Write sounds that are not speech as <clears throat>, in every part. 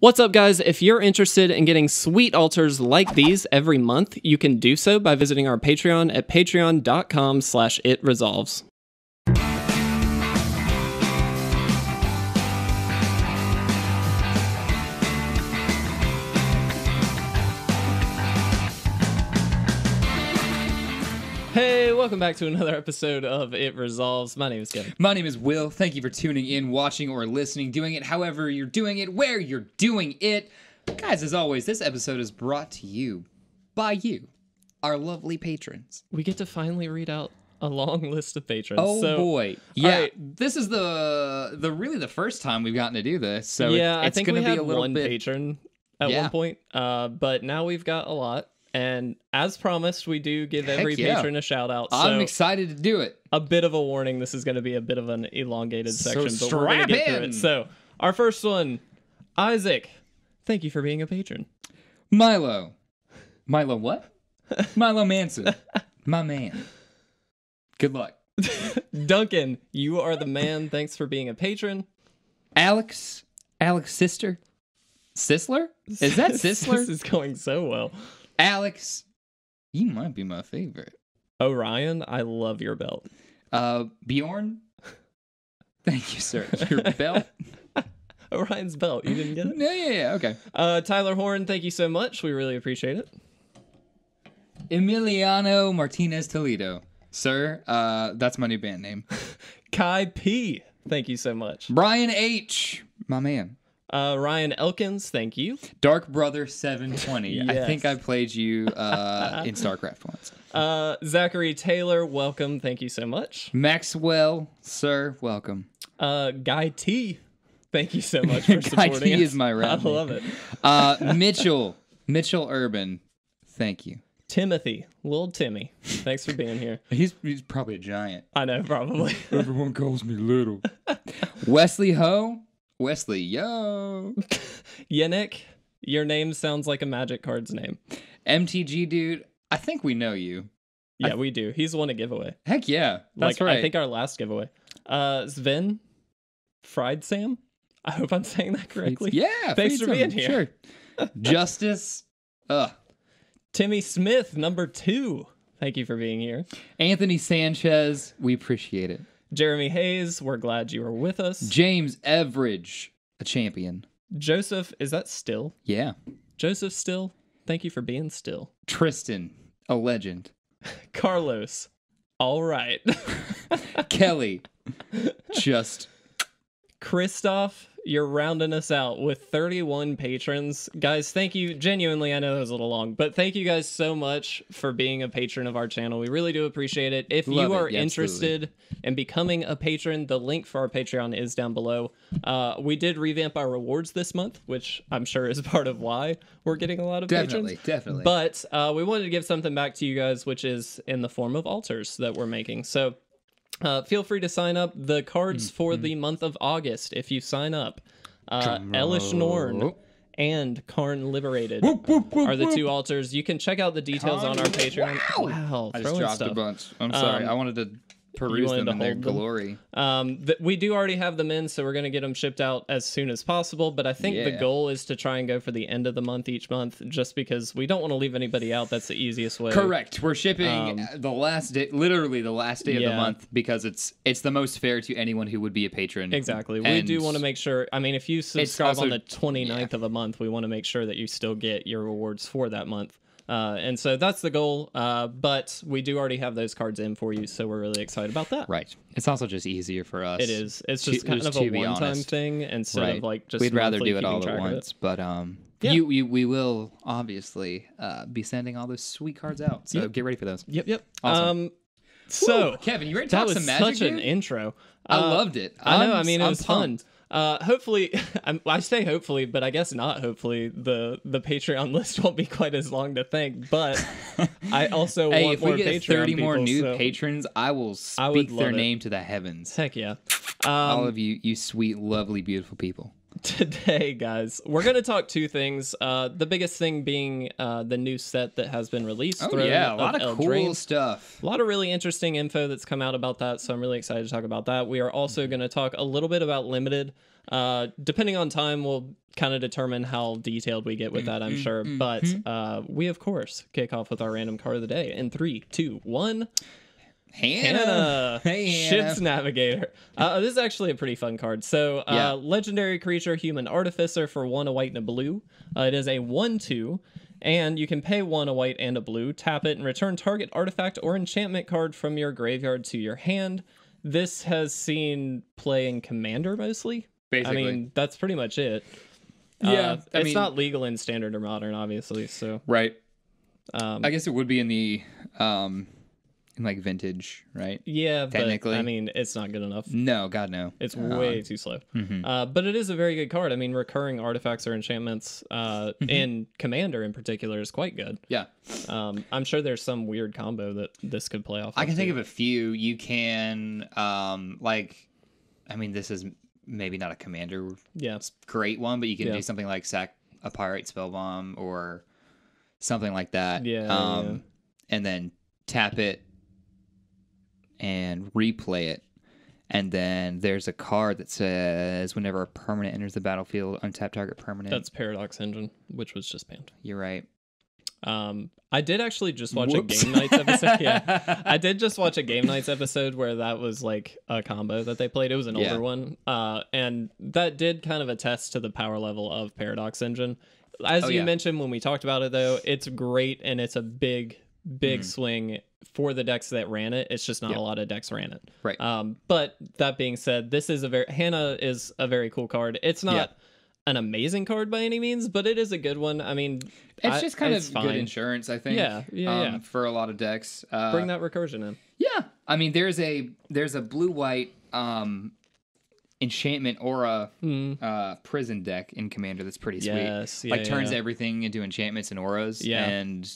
What's up, guys? If you're interested in getting sweet altars like these every month, you can do so by visiting our Patreon at patreon.com slash it welcome back to another episode of It Resolves. My name is Kevin. My name is Will. Thank you for tuning in, watching, or listening, doing it however you're doing it, where you're doing it. Guys, as always, this episode is brought to you by you, our lovely patrons. We get to finally read out a long list of patrons. Oh so, boy. Yeah. right. This is the the really the first time we've gotten to do this. So it- yeah, it's I think gonna we be a little one bit patron at Yeah. one point, uh, but now we've got a lot. And as promised, we do give Heck every yeah. patron a shout out. So I'm excited to do it. a bit of a warning: this is going to be a bit of an elongated So section, but we're going to get through in. it. So our first one, Isaac. Thank you for being a patron. Milo. Milo what? <laughs> Milo Manson. My man. Good luck. <laughs> Duncan, you are the man. Thanks for being a patron. Alex. Alex sister. Sisler? Is that <laughs> Sisler? this is going so well. Alex, you might be my favorite. Orion, I love your belt. Uh, Bjorn, <laughs> thank you, sir. Your belt. <laughs> Orion's belt. You didn't get it? yeah, yeah, yeah. Okay. Uh, Tyler Horn, thank you so much. We really appreciate it. Emiliano Martinez Toledo, sir. Uh, that's my new band name. <laughs> Kai P, thank you so much. Brian H, my man. Uh, Ryan Elkins, thank you. Dark Brother 720. I think I played you uh, in <laughs> StarCraft once. Uh, Zachary Taylor, welcome. Thank you so much. Maxwell, sir, welcome. Uh, Guy T, thank you so much for supporting <laughs> Guy supporting T us. is my <laughs> I rap name. love it. Uh, Mitchell, Mitchell Urban, thank you. Timothy, little Timmy, thanks for being here. He's, he's probably a giant. I know, probably. Everyone calls me little. Wesley Ho. Wesley, yo. <laughs> Yannick, your name sounds like a magic card's name. MTG dude. I think we know you. Yeah, we do. He's won a giveaway. Heck yeah. That's like right. I think our last giveaway. Uh, Sven, Fried Sam. I hope I'm saying that correctly. yeah. Thanks for being here. Sure. <laughs> Justice. Ugh. Timmy Smith, number two. Thank you for being here. Anthony Sanchez. We appreciate it. Jeremy Hayes, we're glad you were with us. James Everidge, a champion. Joseph, is that still? Yeah. Joseph still? Thank you for being still. Tristan, a legend. <laughs> Carlos, all right. <laughs> Kelly, <laughs> just Christoph, you're rounding us out with 31 patrons. Guys, thank you. Genuinely, I know that was a little long, but thank you guys so much for being a patron of our channel. We really do appreciate it. If Love you are Yeah, interested in becoming a patron, the link for our Patreon is down below. Uh, we did revamp our rewards this month, which I'm sure is <laughs> part of why we're getting a lot of definitely, patrons. definitely. But uh, we wanted to give something back to you guys, which is in the form of altars that we're making. So uh, feel free to sign up. The cards for Mm-hmm. the month of August, if you sign up, uh, Elesh Norn and Karn Liberated Whoop, whoop, whoop, are the whoop. two altars. You can check out the details on our Patreon. Wow! Wow, I just dropped stuff. a bunch. I'm sorry. Um, I wanted to peruse wanted them in their them? glory. Um, th- we do already have them in, so we're going to get them shipped out as soon as possible. But I think the goal is to try and go for the end of the month each month, just because we don't want to leave anybody out. That's the easiest way. Correct. We're shipping Um, the last day, literally the last day of the month, because it's it's the most fair to anyone who would be a patron. Exactly. We do want to make sure. I mean, if you subscribe also- on the 29th of a month, we want to make sure that you still get your rewards for that month. Uh, and so that's the goal. Uh, but we do already have those cards in for you, so we're really excited about that. Right. It's also just easier for us. It is. It's To- just kind just of a to one-time thing instead Right. of like just. We'd rather do it all at once, but um, Yeah. you, you we will obviously uh, be sending all those sweet cards out. So Yep. get ready for those. Yep. Yep. Awesome. Um. So Kevin, you ready to talk some magic? such an intro. I Uh, loved it. I know. I'm- I mean, it I'm was fun. Uh, hopefully, <laughs> I'm, I say hopefully, but I guess not. Hopefully, the the Patreon <laughs> list won't be quite as long to thank. But <laughs> I also Hey, want if more we get Patreon 30 more new so- patrons, I will I speak their love it. name to the heavens. Heck yeah! all Um, of you, you sweet, lovely, beautiful people. <laughs> today, guys, we're going to talk two things. Uh, the biggest thing being uh, the new set that has been released. Oh yeah, a lot of cool Eldraine. stuff. A lot of really interesting info that's come out about that, so I'm really excited to talk about that. We are also Mm-hmm. going to talk a little bit about limited. Uh, depending on time, we'll kind of determine how detailed we get with that, Mm-hmm. I'm sure. But uh, we, of course, kick off with our random card of the day in three, two, one. Hannah. Hannah, Hey, Hannah. Ship's Navigator. Uh, this is actually a pretty fun card. So, uh, Yeah. legendary creature, human artificer for one, a white, and a blue. Uh, it is a one-two, and you can pay one, a white, and a blue. Tap it and return target artifact or enchantment card from your graveyard to your hand. This has seen play in Commander mostly. Basically. I mean, that's pretty much it. Yeah, Uh, it's mean- not legal in Standard or Modern, obviously. So, Right. um, I guess it would be in the um like vintage, right? yeah, but Technically. I mean, it's not good enough. No, God no. It's Uh, way too slow. mhm. Uh, but it is a very good card. I mean, recurring artifacts or enchantments uh, Mm-hmm. in Commander in particular is quite good. Yeah. Um, I'm sure there's some weird combo that this could play off. I can think of a few. You can um like I mean this is maybe not a commander Yeah, great one, but you can Yeah. do something like sack a Pyrite Spellbomb or something like that. Yeah, Um yeah. and then tap it and replay it. And then there's a card that says whenever a permanent enters the battlefield, untap target permanent. that's Paradox Engine, which was just banned. You're right. Um, I did actually just watch Whoops. a Game Nights episode. <laughs> yeah, I did just watch a Game Nights episode where that was like a combo that they played. It was an Yeah. older one, uh, and that did kind of attest to the power level of Paradox Engine. As Oh, you yeah. mentioned when we talked about it, though, it's great and it's a big, big Mhm. swing for the decks that ran it. It's just not Yep. a lot of decks ran it. Right. Um, but that being said, this is a very Hannah is a very cool card. It's not. An amazing card by any means, but it is a good one. I mean, It's I- just kind it's of fine. good insurance, I think. Yeah, yeah, um, yeah. For a lot of decks. Uh, Bring that recursion in. Yeah, I mean, there's a there's a blue white um, enchantment aura Hmm. uh, prison deck in Commander that's pretty sweet. Yes, yeah, like turns yeah. everything into enchantments and auras. Yeah. and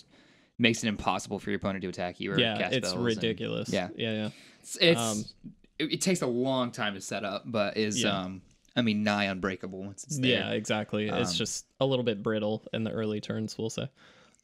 makes it impossible for your opponent to attack you or yeah, cast it's spells and- ridiculous. yeah. yeah, yeah. It's, it's Um, it, it takes a long time to set up, but is Yeah. um I mean nigh unbreakable once it's there. Yeah, exactly. it's Um, just a little bit brittle in the early turns, we'll say.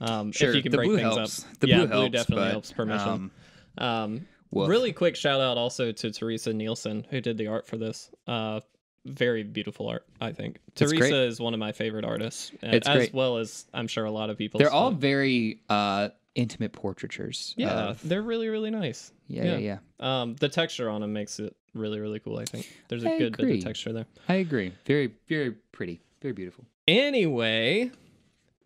Um, Sure, if you can the break things helps. up. The yeah, blue blue definitely but, helps permission. um, Um, really quick shout out also to Teresa Nielsen who did the art for this. Uh, very beautiful art, I think. Teresa great. is one of my favorite artists, uh, as great. well as I'm sure a lot of people. They're all very uh intimate portraitures. yeah, of- they're really really nice. yeah, yeah, yeah. yeah. Um, the texture on them makes it really really cool. I think there's a I good bit of texture there. I agree. Very, very pretty. Very beautiful. Anyway,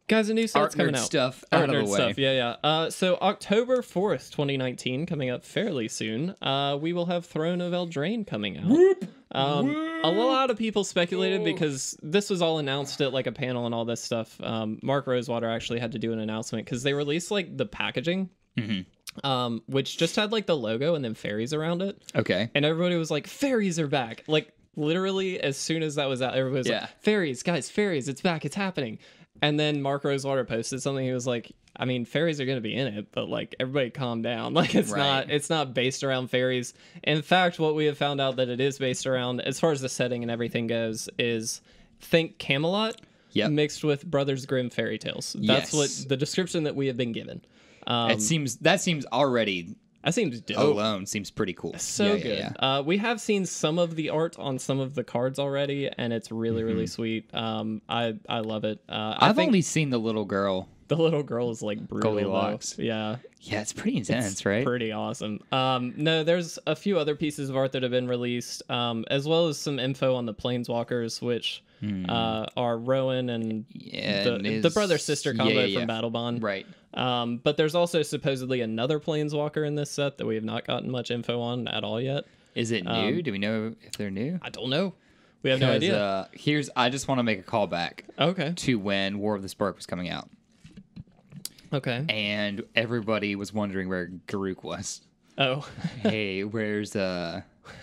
guys, a new set's coming out. stuff Art out of nerd the way. stuff, yeah, yeah. Uh, so October fourth, twenty nineteen, coming up fairly soon. Uh, we will have Throne of Eldraine coming out. Um, a lot of people speculated because this was all announced at like a panel and all this stuff. Um, Mark Rosewater actually had to do an announcement because they released like the packaging, Mhm. um, which just had like the logo and then fairies around it, Okay. and everybody was like, "Fairies are back!" Like literally, as soon as that was out, everybody was Yeah. like, "Fairies, guys, fairies! It's back! It's happening!" And then Mark Rosewater posted something. He was like, "I mean, fairies are going to be in it, but like everybody, calm down. <laughs> Like it's not it's not based around fairies. In fact, what we have found out that it is based around, as far as the setting and everything goes, is think Camelot." Yep. Mixed with Brothers Grimm fairy tales. That's Yes. what the description that we have been given. Um, it seems that seems already that seems dope. alone seems pretty cool. So Yeah, yeah, good. yeah. Uh, we have seen some of the art on some of the cards already, and it's really, really Mm-hmm. sweet. Um, I I love it. Uh, I I've think only seen the little girl. The little girl is like brutal. though. Yeah, Yeah, it's pretty intense, right? pretty awesome. Um, no, there's a few other pieces of art that have been released, um, as well as some info on the Planeswalkers, which uh, are Rowan and Hmm. Yeah, the, and the brother sister combo yeah, yeah, from Battlebond. Right. Um, but there's also supposedly another Planeswalker in this set that we have not gotten much info on at all yet. Is it new? Do we know if they're new? I don't know. We have no idea. Uh, here's I just want to make a callback okay. to when War of the Spark was coming out, Okay. and everybody was wondering where Garruk was. Oh, <laughs> hey, where's uh, <laughs>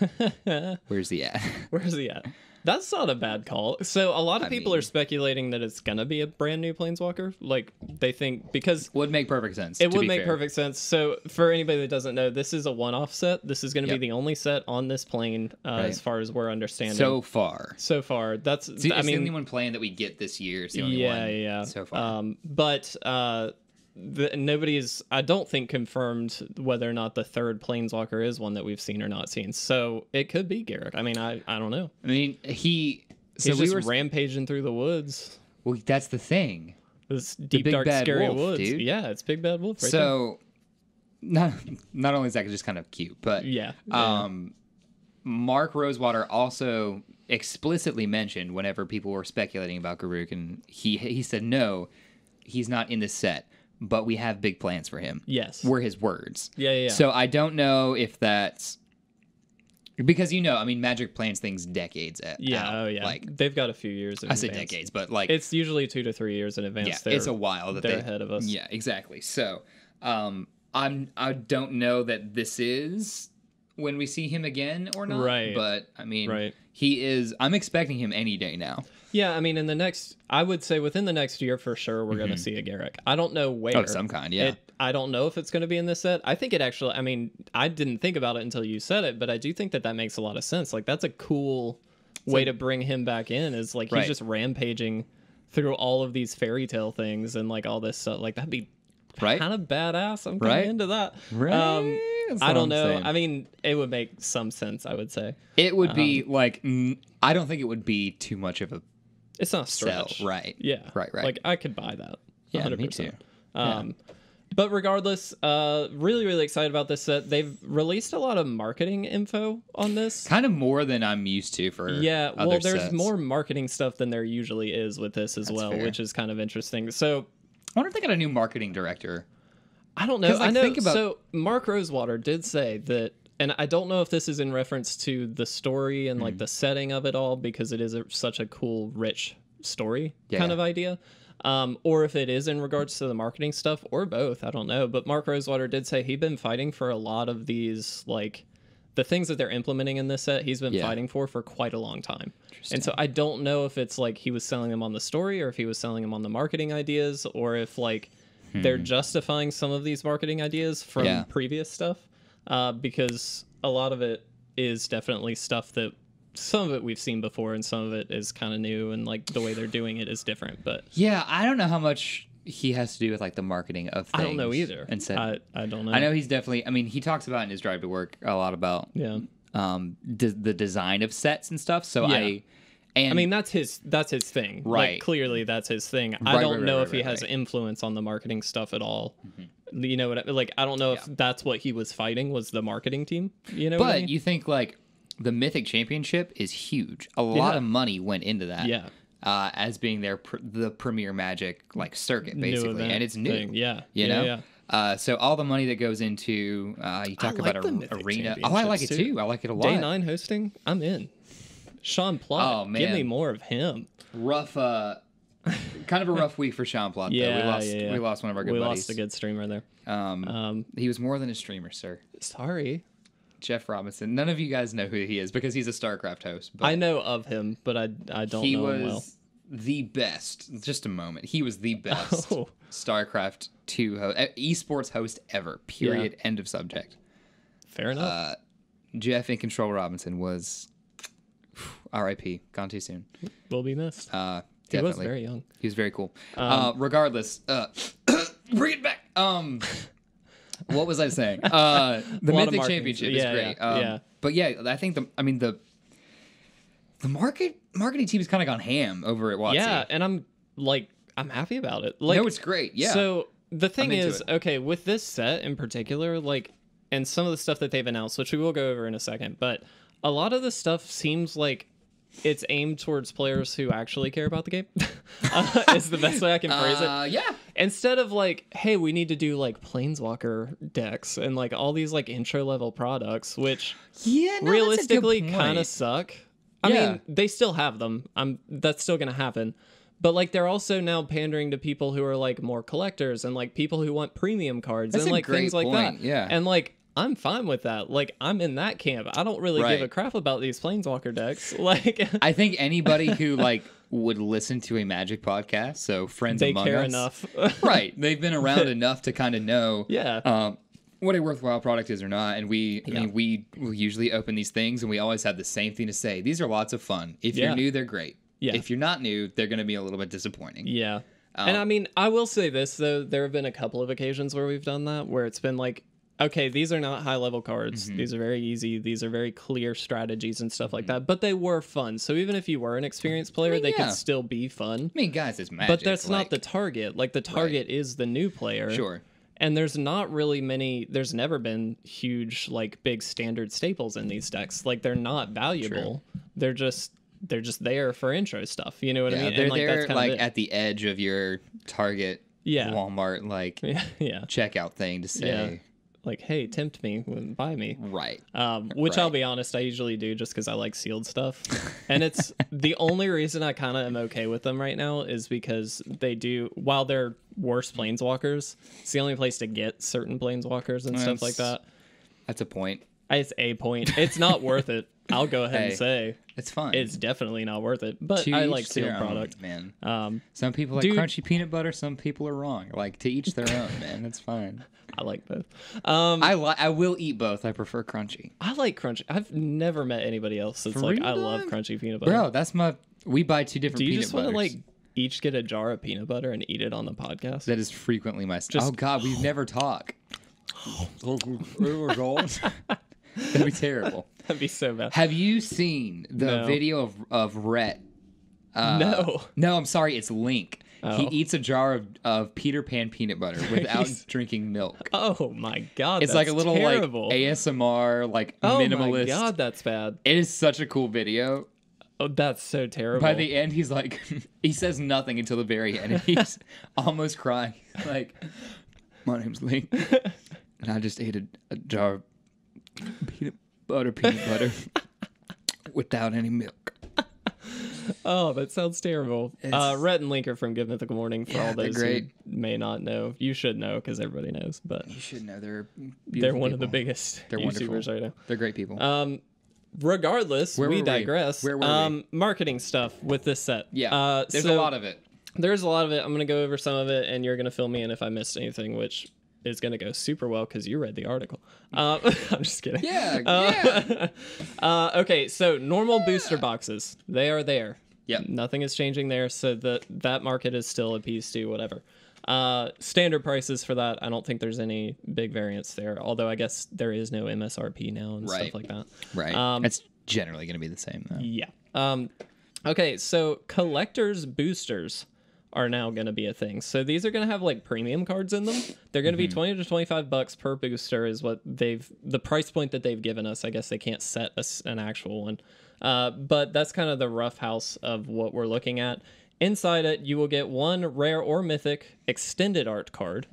where's he at? <laughs> where's he at? That's not a bad call. So a lot of I people mean- are speculating that it's gonna be a brand new planeswalker. Like they think because Would make perfect sense. it would make fair. perfect sense. So for anybody that doesn't know, this is a one-off set. This is gonna Yep. be the only set on this plane, uh, Right. as far as we're understanding. So far. so far, that's It's, I the mean, only one playing that we get this year. It's the only yeah, one yeah. so far. Um, but uh, the, nobody is, I don't think, confirmed whether or not the third planeswalker is one that we've seen or not seen. So it could be Garruk. I mean, I, I don't know. I mean, he. So He's we just were. rampaging through the woods. well, that's the thing. This deep, dark, scary wolf, woods. dude. Yeah, it's Big Bad Wolf right there. so, not not only is that just kind of cute, but Yeah. yeah. um, Mark Rosewater also explicitly mentioned whenever people were speculating about Garruk, and he he said no, he's not in this set, but we have big plans for him. yes. Were his words. Yeah, yeah, yeah. So I don't know if that's because you know, I mean, Magic plans things decades at yeah. out. Oh, yeah. Like They've got a few years. In I say decades, but like It's usually two to three years in advance. yeah, They're- it's a while that they're they ahead of us. Yeah, exactly. So, um, I'm I don't know that this is when we see him again or not. Right. But I mean, Right. he is. I'm expecting him any day now. Yeah, I mean, in the next, I would say within the next year for sure, we're going to mm-hmm. see a Garruk. I don't know oh, where. Of some kind, yeah. It, I don't know if it's going to be in this set. I think it actually. I mean, I didn't think about it until you said it, but I do think that that makes a lot of sense. Like that's a cool way to bring him back in. Is like Right. he's just rampaging through all of these fairy tale things and like all this stuff. Like that'd be Right. kind of badass. I'm kind Right. of into that. Right. Um, I don't I'm know. saying. I mean, it would make some sense. I would say It would Um, be like mm, I don't think it would be too much of a it's not a sell. stretch. Right. Yeah. Right, right. Like I could buy that. Yeah, me 100%. too. Um, But regardless, uh, really, really excited about this set. They've released a lot of marketing info on this. Kind of more than I'm used to for Yeah, well, there's sets. more marketing stuff than there usually is with this as well, fair. which is kind of interesting. So I wonder if they got a new marketing director. I don't know. like, I know. think about- So Mark Rosewater did say that, and I don't know if this is in reference to the story and Mm. like the setting of it all because it is a, such a cool, rich story kind of idea. Um, or if it is in regards to the marketing stuff, or both, I don't know. But Mark Rosewater did say he'd been fighting for a lot of these, like the things that they're implementing in this set. He's been Yeah. fighting for for quite a long time, and so I don't know if it's like he was selling them on the story, or if he was selling them on the marketing ideas, or if like they're justifying some of these marketing ideas from Hmm. Yeah. previous stuff uh, because a lot of it is definitely stuff that some of it we've seen before and some of it is kind of new and like the way they're doing it is different but Yeah, I don't know how much he has to do with like the marketing of things. i don't know either And said, I, I don't know I know he's definitely. I mean, he talks about in his drive to work a lot about yeah um de- the design of sets and stuff. So Yeah. I, and I mean that's his that's his thing. Right. Like, clearly that's his thing. I don't right, right, know right, if he right, has. Mm-hmm. influence on the marketing stuff at all. You know what I like I don't know if that's what he was fighting was the marketing team. You know what I but mean? you think like the Mythic Championship is huge. A lot Yeah. of money went into that. Yeah. Uh, as being their pr- the premier Magic like circuit basically, and it's new. thing. Yeah. You yeah, know. yeah. Uh, so all the money that goes into uh, you talk like about a, arena. Oh, I like it too. I like it a lot. Day nine hosting, I'm in. Sean Plott, Oh, man. give me more of him. Rough. Uh, kind of a rough week for Sean Plott. though. Yeah, we lost. yeah, yeah. We lost one of our good we buddies. lost a good streamer there. Um, Um, he was more than a streamer, sir. sorry, Geoff Robinson. None of you guys know who he is because he's a StarCraft host. But I know of him, but I I don't he know was him well. the best. Just a moment. He was the <laughs> best Oh. StarCraft two ho- esports host ever. Period. End of subject. Fair enough. Uh, Geoff iNcontroL Robinson was <sighs> R.I.P. Gone too soon. Will be missed. Uh, he was definitely. very young. He was very cool. uh, regardless, uh, <coughs> bring it back. Um, <laughs> what was I saying? <laughs> Uh, the A lot of Mythic. Championship Yeah, is great. yeah, um, yeah. But yeah, I think the. I mean the. The market marketing team has kind of gone ham over at WotC. Yeah, and I'm like I'm happy about it. Like no, it's great. Yeah. So the thing is, it. okay, with this set in particular, like, and some of the stuff that they've announced, which we will go over in a second, but a lot of the stuff seems like it's aimed towards players who actually care about the game. <laughs> uh, is the best way I can phrase it. uh, yeah. Instead of like, hey, we need to do like planeswalker decks and like all these like intro level products, which Yeah. no, realistically that's a good kind of suck. I Yeah. mean, they still have them. I'm that's still gonna happen. But like they're also now pandering to people who are like more collectors and like people who want premium cards That's and like things like that. yeah. And like I'm fine with that. Like I'm in that camp. I don't really give a crap about these planeswalker decks. <laughs> Like I think anybody who like would listen to a Magic podcast, so friends they among care us, enough. <laughs> <laughs> right? They've been around enough to kind of know, yeah. um, what a worthwhile product is or not. And we, I mean, we will usually open these things, and we always have the same thing to say. These are lots of fun. If Yeah. you're new, they're great. Yeah. If you're not new, they're going to be a little bit disappointing. Yeah. Um, and I mean, I will say this though, there have been a couple of occasions where we've done that where it's been like, okay, these are not high level cards. Mm-hmm. These are very easy. These are very clear strategies and stuff like that. But they were fun. So even if you were an experienced player, mean, they yeah. could still be fun. I mean, guys, it's magic. But that's like, not the target. Like the target is the new player. sure. And there's not really many there's never been huge like big standard staples in these decks. Like they're not valuable. They're just they're just there for intro stuff. You know what I mean? they're and like there that's kind like of at the edge of your Target, Yeah. Walmart like yeah, <laughs> yeah. checkout thing to say, Like, hey, tempt me, buy me. right. Um, which I'll be honest, I usually do just because I like sealed stuff. <laughs> And it's the only reason I kind of am okay with them right now is because they do, while they're worse planeswalkers, it's the only place to get certain planeswalkers and stuff like that. That's a point. It's a point. It's not worth it. I'll go ahead Hey, and say It's fun. it's definitely not worth it. But To I like sealed own, product. man. Um, Some people like Dude- crunchy peanut butter. Some people are wrong. Like to each their own, man. It's fine. <laughs> I like both. Um, I li- I will eat both. I prefer crunchy. I like crunchy. I've never met anybody else that's For like, I love crunchy peanut butter. Bro, that's my. We buy two different Do you peanut just want to like each get a jar of peanut butter and eat it on the podcast? That is frequently my. Just- oh God, we've <gasps> never talk. <gasps> <laughs> That'd be terrible. <laughs> That'd be so bad. Have you seen the No. video of of Rhett? Uh, No. No, I'm sorry. It's Link. He Oh. eats a jar of, of Peter Pan peanut butter <laughs> without drinking milk. Oh my god, It's like a little terrible. like ASMR, like oh minimalist. my god, that's bad. It is such a cool video. Oh, that's so terrible. By the end, he's like, <laughs> he says nothing until the very end. He's almost crying. Like, my name's Link, and I just ate a, a jar of peanut butter, peanut butter, <laughs> without any milk. oh, that sounds terrible. Uh, Rhett and Link are from Good Mythical Morning for Yeah, all those great. who may not know. You should know because everybody knows, but You should know they're they're one of the biggest They're YouTubers wonderful. right now. They're great people. Um, regardless, Where we we? digress. Where were we? um, marketing stuff with this set. yeah, Uh, there's so a lot of it. There's a lot of it. I'm gonna go over some of it, and you're gonna fill me in if I missed anything, which is gonna go super well because you read the article. <laughs> Uh, <laughs> I'm just kidding. Yeah, Uh, <laughs> uh, okay, so normal booster boxes, they are there. Yep. Nothing is changing there, so that that market is still a piece to whatever. Uh, standard prices for that, I don't think there's any big variance there. Although I guess there is no MSRP now and Right. stuff like that. Right. um, it's generally going to be the same though. Yeah. Um, okay, so collectors boosters are now going to be a thing. So these are going to have like premium cards in them. They're going to be 20 to 25 bucks per booster is what they've the price point that they've given us. I guess they can't set a an actual one. Uh, but that's kind of the rough house of what we're looking at. Inside it, you will get one rare or mythic extended art card.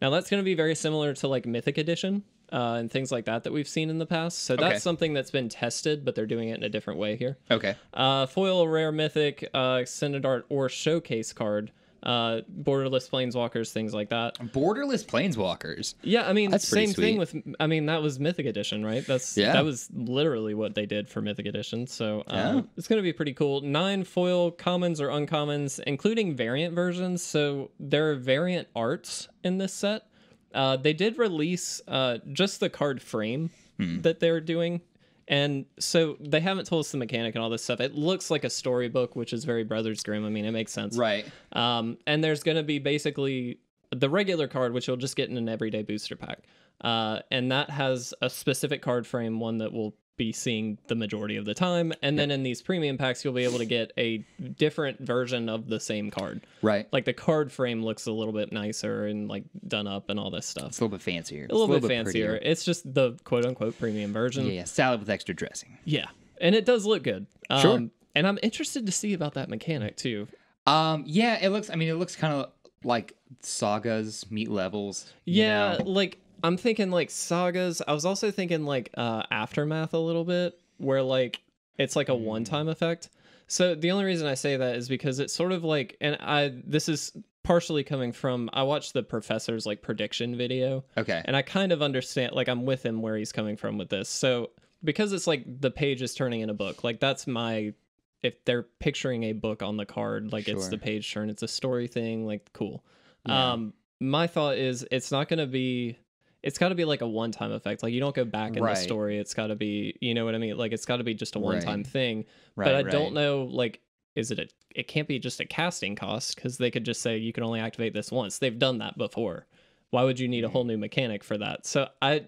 Now that's going to be very similar to like Mythic Edition uh, and things like that that we've seen in the past. So that's Okay. something that's been tested, but they're doing it in a different way here. Okay. Uh, foil, rare, mythic, uh, extended art, or showcase card. Uh, borderless planeswalkers, things like that. Borderless planeswalkers. Yeah, I mean, That's same thing with. I mean, that was Mythic Edition, right? That's Yeah. that was literally what they did for Mythic Edition. So uh, Yeah. it's gonna be pretty cool. Nine foil commons or uncommons, including variant versions. So there are variant arts in this set. Uh, they did release uh, just the card frame Hmm. that they're doing. And so they haven't told us the mechanic and all this stuff. It looks like a storybook, which is very Brothers Grimm. I mean, it makes sense. Right. Um, and there's going to be basically the regular card, which you'll just get in an everyday booster pack. Uh, and that has a specific card frame, one that will be seeing the majority of the time. And then in these premium packs, you'll be able to get a different version of the same card. Right. Like the card frame looks a little bit nicer and like done up and all this stuff. It's a little bit fancier. A little, bit, fancier. It's just the quote unquote premium version. Yeah, yeah. Salad with extra dressing. Yeah. And it does look good. Um, Sure. And I'm interested to see about that mechanic too. Um. Yeah. It looks. I mean, it looks kind of like sagas meet levels. Yeah, know? like I'm thinking like sagas. I was also thinking like uh aftermath a little bit, where like it's like a Mm. one-time effect. So the only reason I say that is because it's sort of like, and I this is partially coming from I watched the professor's like prediction video, Okay. and I kind of understand. Like I'm with him where he's coming from with this. So because it's like the page is turning in a book, like that's my. If they're picturing a book on the card, like it's the page turn, it's a story thing, like cool. Yeah. Um, my thought is it's not going to be. It's got to be like a one-time effect. Like you don't go back in Right. the story. It's got to be, you know what I mean? Like it's got to be just a one-time Right. thing right, but I don't know like is it a it can't be just a casting cost because they could just say you can only activate this once. They've done that before. Why would you need a whole mm-hmm. new mechanic for that? So I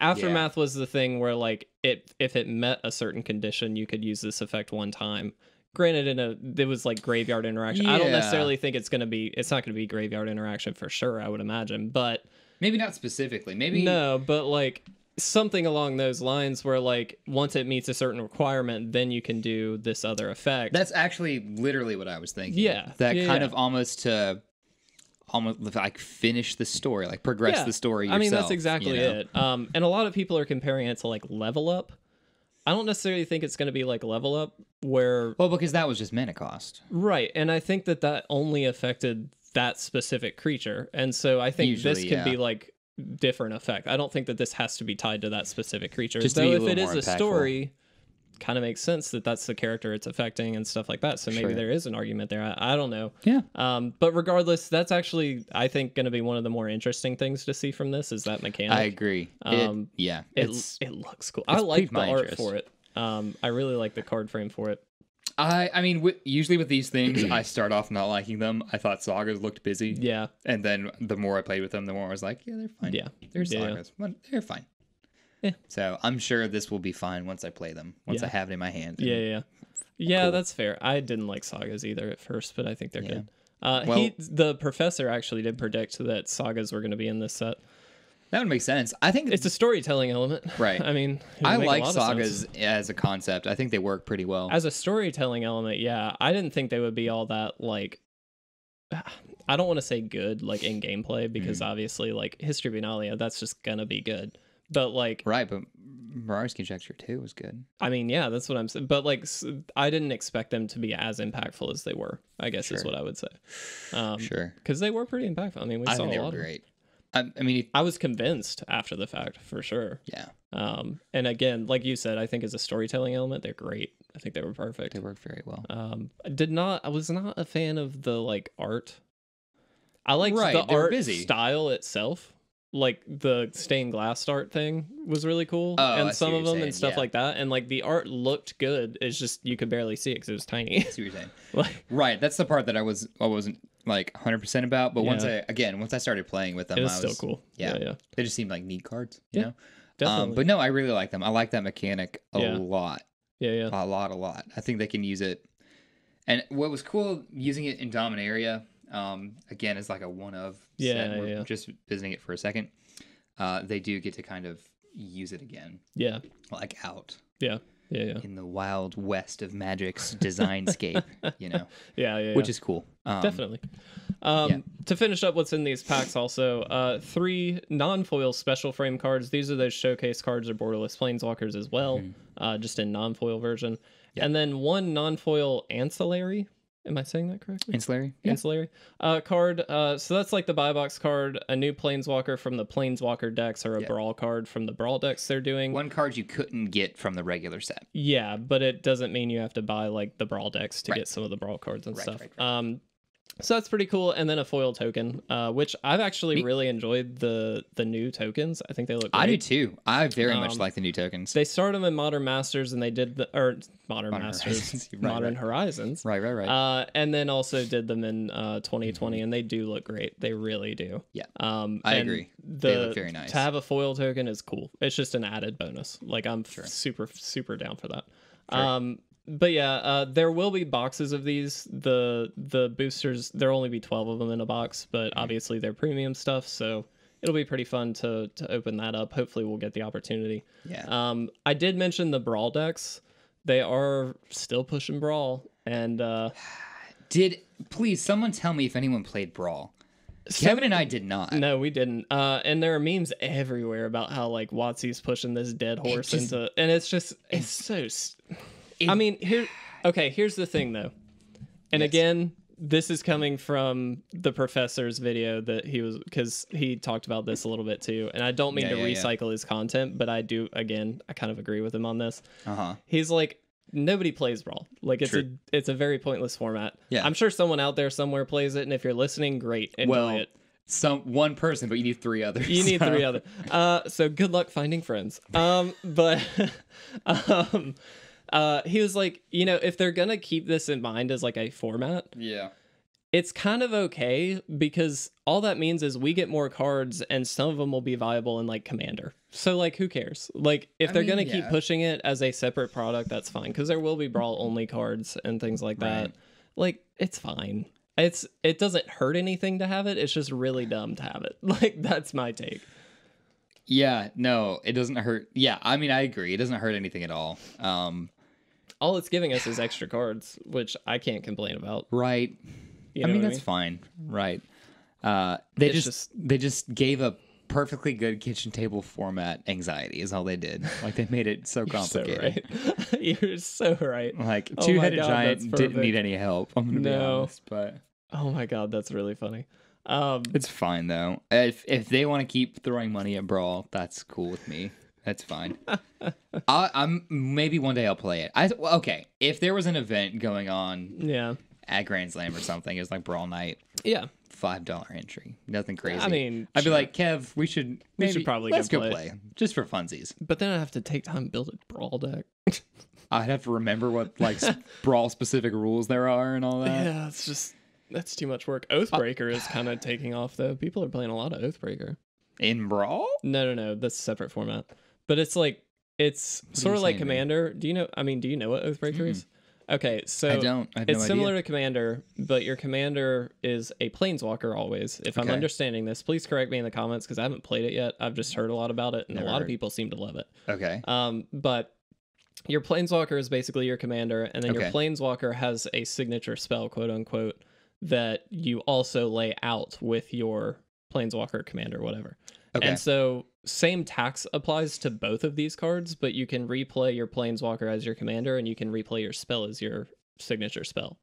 aftermath was the thing where like it if it met a certain condition, you could use this effect one time. Granted, in a it was like graveyard interaction. I don't necessarily think it's gonna be it's not gonna be graveyard interaction for sure. I would imagine, but Maybe not specifically. Maybe no, but like something along those lines where like once it meets a certain requirement, then you can do this other effect. That's actually literally what I was thinking. Yeah, That yeah, kind yeah. of almost to almost like finish the story, like progress Yeah. the story. I mean, that's exactly you know? it. Um, and a lot of people are comparing it to like level up. I don't necessarily think it's going to be like level up where Well, because that was just mana cost. right, and I think that that only affected that specific creature, and so I think this Usually, can be like different effect. I don't think that this has to be tied to that specific creature. Just Though if it is more a story, kind of makes sense that that's the character it's affecting and stuff like that. So maybe Sure. there is an argument there. I, I don't know. Yeah. Um, but regardless, that's actually I think going to be one of the more interesting things to see from this is that mechanic. I agree. It- Um, yeah. It, It's it looks cool. I like the art interest. for it. Um, I really like the card frame for it. I I mean, wi- usually with these things, I start off not liking them. I thought sagas looked busy, Yeah, and then the more I played with them, the more I was like, yeah, they're fine. Yeah. they're Yeah, yeah. sagas. but They're fine. Yeah. So I'm sure this will be fine once I play them. Once Yeah. I have it in my hand. yeah, yeah, yeah. Yeah, Cool. that's fair. I didn't like sagas either at first, but I think they're Yeah. good. Uh, Well- he, the professor actually did predict that sagas were going to be in this set. That would make sense. I think It's a storytelling element, Right. <laughs> I mean, I like lot of sense. sagas as a concept. I think they work pretty well. as a storytelling element. Yeah, I didn't think they would be all that like. <sighs> I don't want to say good like in gameplay because Mm. obviously like History of Benalia that's just gonna be good, but like right, but Mirari Conjecture 2 was good. I mean, yeah, that's what I'm saying. But like, I didn't expect them to be as impactful as they were. I guess is what I would say. Um, Sure. because they were pretty impactful. I mean, we I saw a lot. were of them. I, I mean, I was convinced after the fact for sure. yeah, Um, and again, like you said, I think as a storytelling element, they're great. I think they were perfect. they worked very well. Um, I did not. I was not a fan of the like art. I liked Right, the art busy. style itself. Like the stained glass art thing was really cool, Oh, and I some of them and stuff yeah. like that. And like the art looked good. It's just you could barely see it because it was tiny. I see what you're saying. <laughs> like Right, that's the part that I was I wasn't like 100 percent about. But once I again once I started playing with them, it was I still cool. yeah. yeah. They just seemed like neat cards, you Yeah, know. definitely. Um, but no, I really like them. I like that mechanic a lot, yeah, yeah, a lot, a lot. I think they can use it. And what was cool using it in Dominaria, um, again, is like a one of. Yeah, set. We're yeah. Just visiting it for a second. Uh, they do get to kind of use it again, yeah, like out yeah, yeah, yeah, in the wild west of Magic's designscape, you know, <laughs> yeah, yeah. which is cool. Um, Definitely. Um, yeah. To finish up what's in these packs, also, uh, three non foil special frame cards. These are those showcase cards or borderless planeswalkers as well, Mm-hmm. uh, just in non foil version. And then one non foil ancillary. Am I saying that correctly? Ancillary. Yeah. Ancillary uh, card. Uh, so that's like the buy box card, a new planeswalker from the planeswalker decks, or a Yeah. brawl card from the brawl decks they're doing. One card you couldn't get from the regular set. Yeah, but it doesn't mean you have to buy like the brawl decks to Right. get some of the brawl cards and Right, stuff. right, right. Um, so that's pretty cool. And then a foil token, uh, which I've actually really enjoyed the the new tokens. I think they look. Great. I do too. I very much Um, like the new tokens. They started them in Modern Masters, and they did the or Modern, Modern Masters, Horizons. <laughs> Right, Modern right. Horizons. right, right, right. Uh, and then also did them in uh, 2020, and they do look great. They really do. Yeah. Um, I agree. The, They look very nice. To have a foil token is cool. It's just an added bonus. Like I'm f- super super down for that. Um, but yeah, uh, there will be boxes of these. The the boosters there'll only be 12 of them in a box, but Mm-hmm. obviously they're premium stuff, so it'll be pretty fun to to open that up. Hopefully we'll get the opportunity. yeah. Um, I did mention the brawl decks. They are still pushing brawl, and uh, <sighs> did please someone tell me if anyone played Brawl? Kevin and I did not. No, we didn't. Uh, and there are memes everywhere about how like WotC's pushing this dead horse just- into, and it's just it's so. It- I mean, here. Okay, here's the thing though, and Yes. again, this is coming from the professor's video that he was because he talked about this a little bit too. And I don't mean Yeah, to yeah, yeah. recycle his content, but I do again. I kind of agree with him on this. Uh huh. He's like nobody plays brawl. Like it's True. a it's a very pointless format. Yeah. I'm sure someone out there somewhere plays it, and if you're listening, great, enjoy Well, it. some one person, but you need three others. You need so- three other. Uh, so good luck finding friends. Um, but <laughs> um, uh, he was like, you know, if they're gonna keep this in mind as like a format, Yeah. it's kind of okay because all that means is we get more cards and some of them will be viable in like commander so like who cares like if I they're mean, gonna keep pushing it as a separate product that's fine because there will be brawl only cards and things like that Right. like it's fine it's it doesn't hurt anything to have it it's just really dumb to have it <laughs> like that's my take Yeah. No, it doesn't hurt. Yeah. I mean, I agree. It doesn't hurt anything at all. Um. All it's giving us is extra cards which i can't complain about Right. you I know mean, what that's fine. Right. Uh. They just, just- they just gave a perfectly good kitchen table format anxiety is all they did. <laughs> Like they made it so complicated. You're so right <laughs> you're so right Like Oh two-headed giant didn't need any help. I'm gonna be honest, but oh my god that's really funny um it's fine though. If if they want to keep throwing money at brawl, that's cool with me. That's fine. <laughs> I, I'm maybe one day I'll play it. I well, okay. If there was an event going on yeah at Grand Slam or something, it's like brawl night, yeah five dollar entry, nothing crazy. I mean, I'd be like, Kev, we should We should probably let's go play play. just for funsies. But then I have to take time to build a brawl deck. <laughs> I'd have to remember what like <laughs> brawl specific rules there are and all that. yeah, it's just that's too much work. Oathbreaker is kind of taking off though. People are playing a lot of Oathbreaker. In brawl, No, no, no, that's a separate format. But it's like it's are sort of like? Commander. Do you know? I mean, do you know what Oathbreaker is? Okay, so I don't. I it's no similar idea. to Commander, but your Commander is a Planeswalker always. If I'm understanding this, please correct me in the comments because I haven't played it yet. I've just heard a lot about it, and Never a lot of people seem to love it. Okay. Um, but your planeswalker is basically your commander, and then your planeswalker has a signature spell, quote unquote, that you also lay out with your planeswalker commander, whatever. Okay. And so same tax applies to both of these cards, but you can replay your planeswalker as your commander, and you can replay your spell as your signature spell.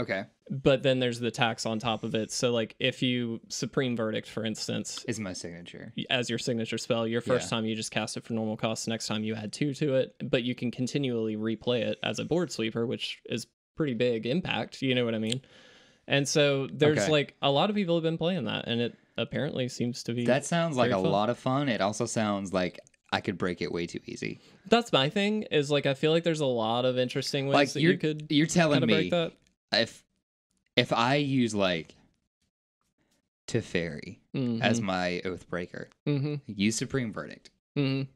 okay. But then there's the tax on top of it. So like if you supreme verdict, for instance, Is my signature. as your signature spell. Your first Yeah. time you just cast it for normal cost. Next time you add two to it, but you can continually replay it as a board sweeper, which is pretty big impact. You know what I mean? And so there's Okay. like a lot of people have been playing that, and it apparently seems to be. That sounds like a fun. lot of fun. It also sounds like I could break it way too easy. That's my thing. Is like I feel like there's a lot of interesting ways Like that you're could you're telling me if if I use like Teferi as my oath breaker, mm-hmm, use Supreme Verdict, mm-hmm.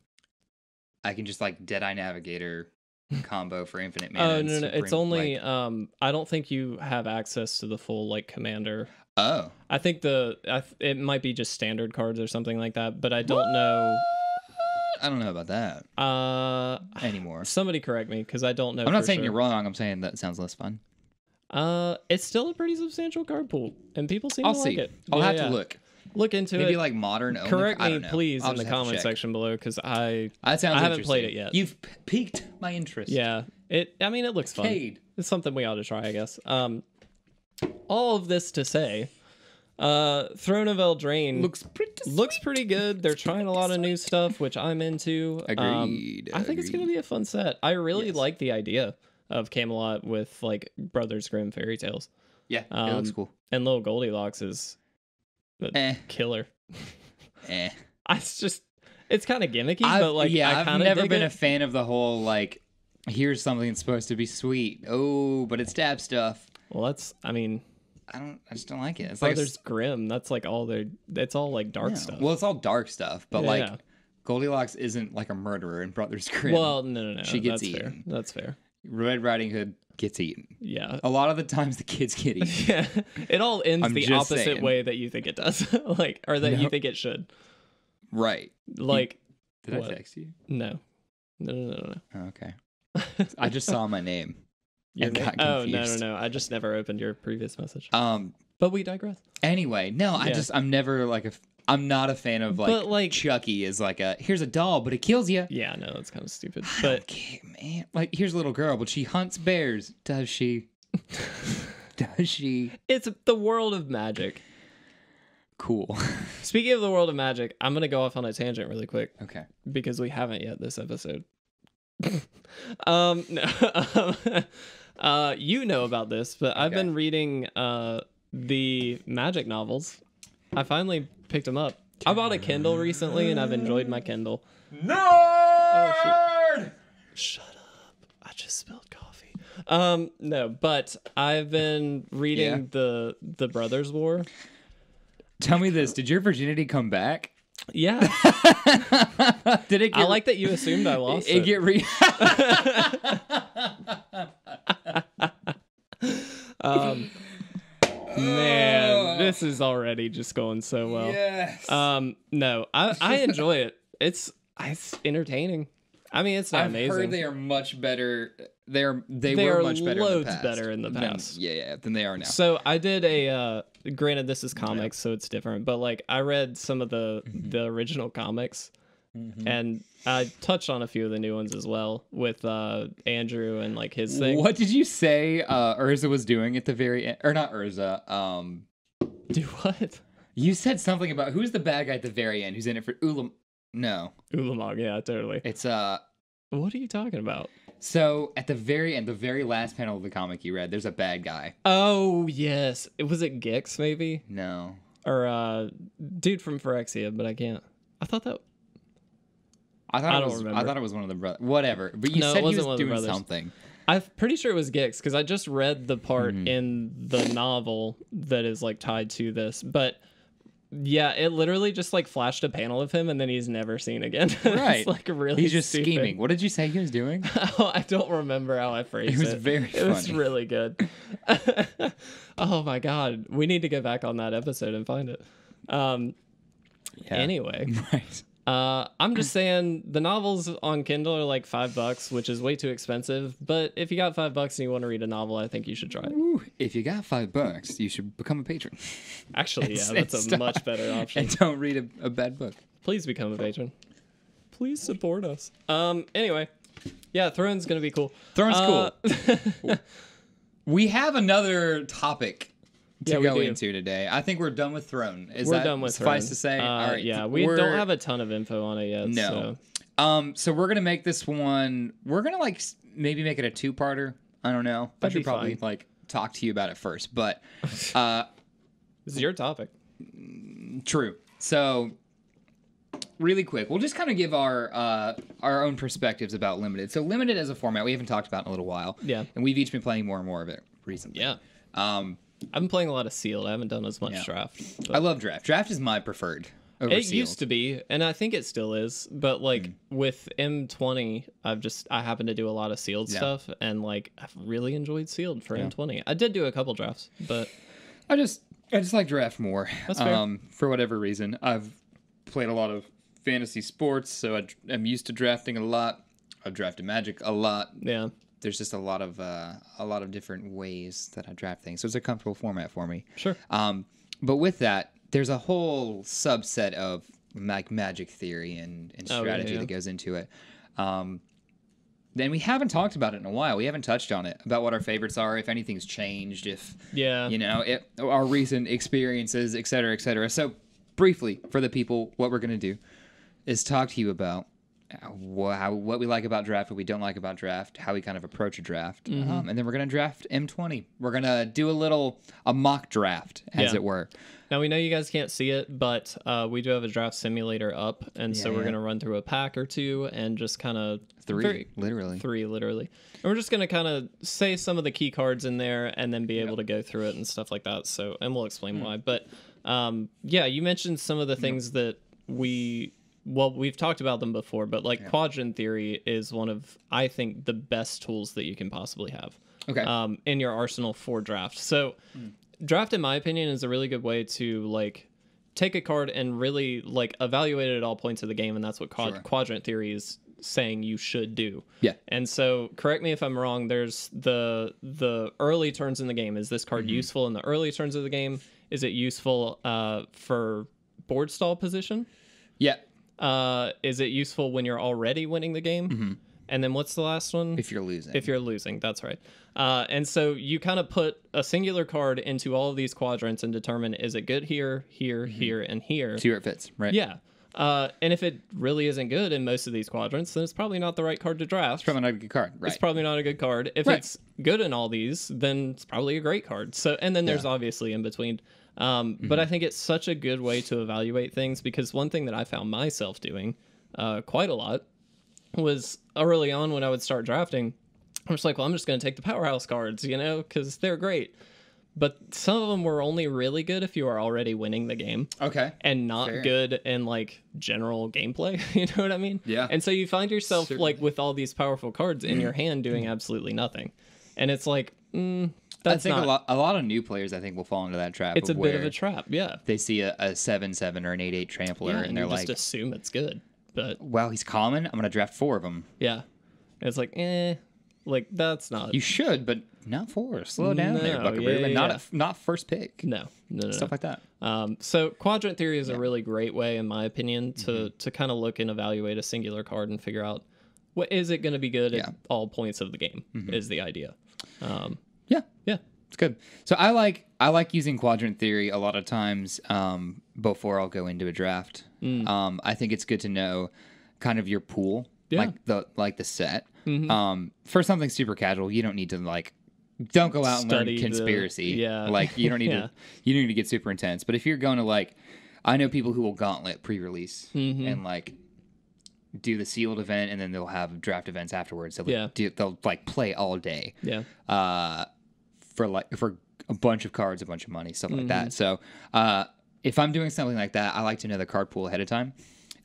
I can just like Deadeye Navigator <laughs> combo for infinite mana. Oh and no, no, it's only. like- um, I don't think you have access to the full like commander oh, I think the I th- it might be just standard cards or something like that, but I don't know. I don't know about that Uh, anymore. somebody correct me because I don't know. I'm not saying sure. you're wrong. I'm saying that sounds less fun. Uh, it's still a pretty substantial card pool, and people seem I'll to see. like it. I'll Yeah, have yeah. to look. Look into Maybe it. Maybe like modern. only? correct I me, please, I'll in the just have to comment section below because I. I haven't played it yet. You've p- piqued my interest. yeah it. I mean, it looks fun. Cade. It's something we ought to try, I guess. Um, all of this to say, uh, Throne of Eldraine Looks pretty. looks pretty good. They're trying a lot of new stuff, which I'm into. Um, Agreed, I think it's gonna be a fun set. I really Yes. like the idea of Camelot with like Brothers Grimm fairy tales, Yeah, it looks Um, cool. and Little Goldilocks is a Eh, killer. <laughs> eh. I <laughs> it's just it's kind of gimmicky, I've, but like yeah, I I've never been it. a fan of the whole like. Here's something that's supposed to be sweet. Oh, but it's stab stuff. Well, that's I mean I don't. I just don't like it. It's like Brothers Grimm. That's like all their. It's all like dark s- stuff. Well, it's all dark stuff, but Yeah, like. Goldilocks isn't like a murderer in Brothers <laughs> Grimm. Well, no, no, no. She gets that's fair. eaten. That's fair. Red Riding Hood gets eaten. Yeah. A lot of the times, the kids get <laughs> eaten. Yeah, it all ends I'm the just opposite saying. way that you think it does, <laughs> like, or that you No. think it should. right? Like, Did What? I text you? no, no, no, no, no. Oh, okay. I just saw my name. Your and name- got <laughs> oh no, no, no! I just never opened your previous message. Um. But we digress. Anyway, no, I Yeah. just I'm never like a. f- I'm not a fan of like, But, like- Chucky is like a here's a doll but it kills you. Yeah, no, that's kind of stupid. But But man, like here's a little girl but she hunts bears. Does she? <laughs> Does she? It's the world of magic. Cool. <laughs> Speaking of the world of magic, I'm gonna go off on a tangent really quick okay. because we haven't yet this episode. um, no, uh, you know about this, but I've been reading uh the magic novels. I finally picked them up. I bought a Kindle recently, and I've enjoyed my Kindle. No. Shut up! I just spilled coffee. Um, no, but I've been reading Yeah. the the Brothers War. Tell me this: Did your virginity come back? Yeah, <laughs> Did it? Get, I like that you assumed I lost it. it. Get re. <laughs> Um, man, this is already just going so well. yes. Um, no, I I enjoy it. It's it's entertaining. I mean, it's not I've amazing. heard they are much better. They're they, They were much better. in the past better in the than- yeah, yeah, than they are now. So I did a. Uh, granted, this is comics, so it's different. But like, I read some of the Mm-hmm. the original comics, and I touched on a few of the new ones as well with uh Andrew and like his thing. What did you say uh, Urza was doing at the very end? Or not Urza. Um, Do what? you said something about who's the bad guy at the very end who's in it for Ulam. No, Ulamog, yeah, totally. it's uh. What are you talking about? So at the very end, the very last panel of the comic you read, there's a bad guy. Oh yes, was it Gix maybe No, or uh dude from Phyrexia? But I can't. I thought that I thought I it don't was. I thought it was one of the brothers. Whatever, but you No, said he wasn't was one of the doing brothers. something. I'm pretty sure it was Gix because I just read the part Mm-hmm. in the novel that is like tied to this. But yeah, it literally just like flashed a panel of him and then he's never seen again. <laughs> Right. it's like really He's just stupid. scheming. What did you say he was doing? <laughs> Oh, I don't remember how I phrased it. It was very It was really good. <laughs> oh my god, we need to get back on that episode and find it. Um. yeah. Anyway, right. Uh, I'm just saying the novels on Kindle are like five bucks, which is way too expensive. But if you got five bucks and you want to read a novel, I think you should try it. Ooh, if you got five bucks, you should become a patron. <laughs> Actually, yeah, that's a stop- much better <laughs> option. And don't read a, a bad book. Please become a patron. Please support us. Um. Anyway, yeah, Throne's gonna be cool. Throne's Uh, <laughs> We have another topic to Yeah, go into today. I think we're done with Throne. Is We're that done with suffice Throne. to say? Uh, All right. Yeah, we don't have a ton of info on it yet. No. So. Um, so we're gonna make this one. We're gonna like maybe make it a two-parter. I don't know. I That'd should probably fine. like talk to you about it first. But <laughs> uh, This is your topic. True. So, really quick, we'll just kind of give our uh, our own perspectives about limited. So, limited as a format, we haven't talked about in a little while. Yeah. and we've each been playing more and more of it recently. Yeah. Um, I've been playing a lot of sealed. I haven't done as much Yeah. draft. but- I love draft. Draft is my preferred. Over it sealed. used to be, and I think it still is. But like Mm. with M20, I've just I happen to do a lot of sealed Yeah. stuff, and like I've really enjoyed sealed for M20. I did do a couple drafts, but I just I just like draft more. That's fair. Um, for whatever reason, I've played a lot of fantasy sports, so I, am used to drafting a lot. I've drafted Magic a lot. yeah, There's just a lot of uh, a lot of different ways that I draft things, so it's a comfortable format for me. sure. Um, but with that, there's a whole subset of like magic theory and, and Oh, strategy yeah. that goes into it. Um, then we haven't talked about it in a while. We haven't touched on it about what our favorites are, if anything's changed, if Yeah, you know, it, our recent experiences, et cetera, et cetera. So, briefly, for the people, what we're going to do is talk to you about uh, how, what we like about draft, what we don't like about draft, how we kind of approach a draft. Mm-hmm. Um, and then we're going to draft M20. We're going to do a little, a mock draft, as Yeah. it were. Now we know you guys can't see it, but uh, we do have a draft simulator up, and so we're yeah. gonna run through a pack or two and just kind of Three, literally. three literally, and we're just gonna kind of say some of the key cards in there, and then be able to go through it and stuff like that. So, and we'll explain Hmm. why. But um, yeah, you mentioned some of the things that we. Well, we've talked about them before, but like quadrant theory is one of I think the best tools that you can possibly have Okay. um, in your arsenal for draft. So, draft, in my opinion, is a really good way to like take a card and really like evaluate it at all points of the game, and that's what quad- Sure. quadrant theory is saying you should do. Yeah. And so, correct me if I'm wrong. There's the the early turns in the game. Is this card Mm-hmm. useful in the early turns of the game? Is it useful uh, for board stall position? yeah. Uh, is it useful when you're already winning the game? Mm-hmm. and then what's the last one? If you're losing. if you're losing that's right uh, and so you kind of put a singular card into all of these quadrants and determine is it good here here here and here See where it fits, right? yeah uh, and if it really isn't good in most of these quadrants then it's probably not the right card to draft It's Probably not a good card, right? it's probably not a good card if Right. it's good in all these then it's probably a great card so and then there's obviously in between um, Mm-hmm. but i think it's such a good way to evaluate things because one thing that i found myself doing uh, quite a lot was early on when i would start drafting i'm just like well i'm just going to take the powerhouse cards you know because they're great but some of them were only really good if you are already winning the game okay. and not Fair. good in like general gameplay. <laughs> You know what I mean? Yeah. And so you find yourself Certainly. like with all these powerful cards in your <clears throat> hand doing absolutely nothing, and it's like, mm, I think not. a lot a lot of new players I think will fall into that trap. it's a bit of a trap. Yeah. They see a, a seven seven or an eight eight trampler Yeah, and and they're like, just assume it's good, but "Well, he's common. I'm gonna draft four of them." yeah, it's like, eh, like that's not. You should, but not four. Slow down there, No, Buckaroo. yeah, and not yeah. a, not first pick. no, no, no, no. Stuff like that. Um, so quadrant theory is a really great way, in my opinion, to Mm-hmm. to kind of look and evaluate a singular card and figure out what is it going to be good Yeah. Mm-hmm. at all points of the game. Is the idea? Um, Yeah. yeah, It's good. So I like I like using quadrant theory a lot of times um, before I'll go into a draft. Um, I think it's good to know kind of your pool, Yeah. like the like the set. Um, for something super casual, you don't need to like don't go out and learn Study the- conspiracy. yeah. like you don't <laughs> need Yeah. to you don't need to get super intense. But if you're going to like, I know people who will gauntlet pre-release Mm-hmm. and like do the sealed event and then they'll have draft events afterwards. So Yeah. do, they'll like play all day yeah, uh, for like for a bunch of cards, a bunch of money, stuff like Mm-hmm. that. So uh, if I'm doing something like that, I like to know the card pool ahead of time.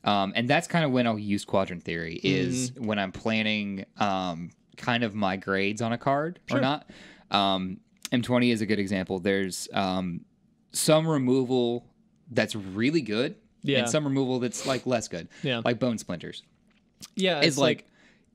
Um, and that's kind of when I'll use quadrant theory is Mm-hmm. when I'm planning um, kind of my grades on a card or not. Um, M20 is a good example. There's um, some removal that's really good Yeah. and some removal that's like less good. Yeah. Like bone splinters yeah. is It's like,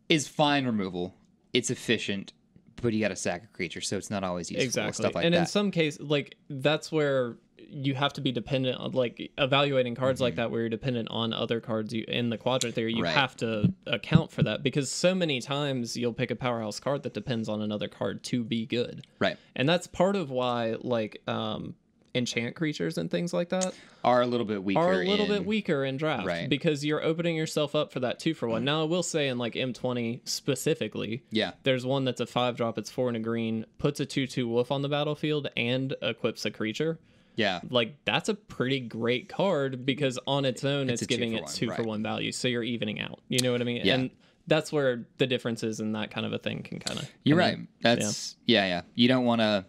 is fine removal. It's efficient, but you got to sack a creature, so it's not always useful. exactly Stuff like that. and that. in some cases like that's where you have to be dependent on like evaluating cards like that where you're dependent on other cards you in the quadrant theory you Mm-hmm. Right. have to account for that because so many times you'll pick a powerhouse card that depends on another card to be good right. and that's part of why like um enchant creatures and things like that Are a little bit weaker. are a little bit weaker in draft Right. because you're opening yourself up for that two for one. Mm. Now I will say in like M20 specifically, Yeah. there's one that's a five drop, it's four and a green, puts a two two wolf on the battlefield and equips a creature. Yeah. Like that's a pretty great card because on its own it's, two giving for it one, two for one value. So you're evening out. You know what I mean? Yeah. And that's where the differences in that kind of a thing can kind of You're right. That's yeah. yeah, You don't want to.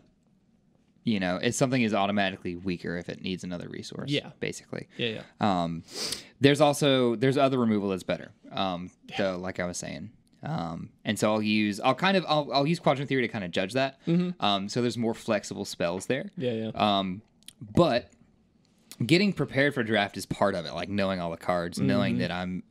You know, if something is automatically weaker if it needs another resource. Yeah. Basically. Yeah, yeah. Um, there's also there's other removal that's better. Um, though, like I was saying. Um, and so I'll use I'll kind of I'll, I'll use quadrant theory to kind of judge that. Mm-hmm. Um, so there's more flexible spells there. Yeah, yeah. Um, but getting prepared for draft is part of it, like knowing all the cards, knowing Mm-hmm. that I'm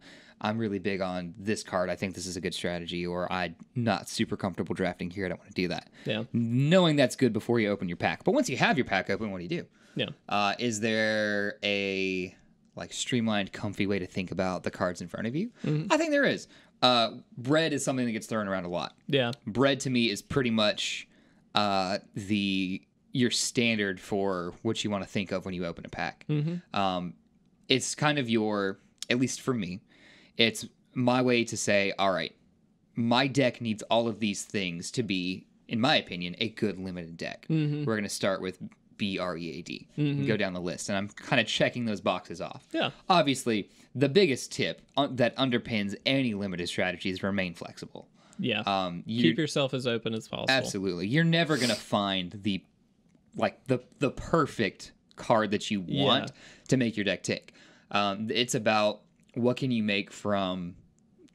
I'm really big on this card. I think this is a good strategy, or I'm not super comfortable drafting here. I don't want to do that. yeah. Knowing that's good before you open your pack. But once you have your pack open, what do you do? Yeah. Uh, is there a like streamlined, comfy way to think about the cards in front of you? Mm-hmm. I think there is. Uh, bread is something that gets thrown around a lot Yeah. bread to me is pretty much uh, the your standard for what you want to think of when you open a pack. Um, it's kind of your, at least for me, it's my way to say, all right, my deck needs all of these things to be, in my opinion, a good limited deck. We're going to start with B R E A D and go down the list, and I'm kind of checking those boxes off. Yeah. Obviously, the biggest tip un- that underpins any limited strategy is remain flexible. Yeah. Um, Keep yourself as open as possible. Absolutely. You're never going to find the like the the perfect card that you want to make your deck tick. Um, it's about what can you make from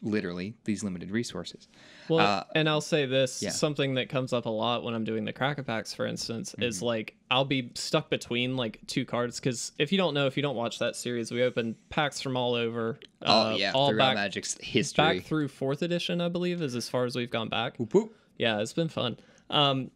literally these limited resources. Well, Uh, and I'll say this yeah. Mm-hmm. something that comes up a lot when I'm doing the cracker packs, for instance, is like I'll be stuck between like two cards because if you don't know, if you don't watch that series, we open packs from all over. Oh uh, yeah, all throughout back Magic's history. back through fourth edition, I believe, is as far as we've gone back. Whoop, whoop. Yeah, it's been fun. Um,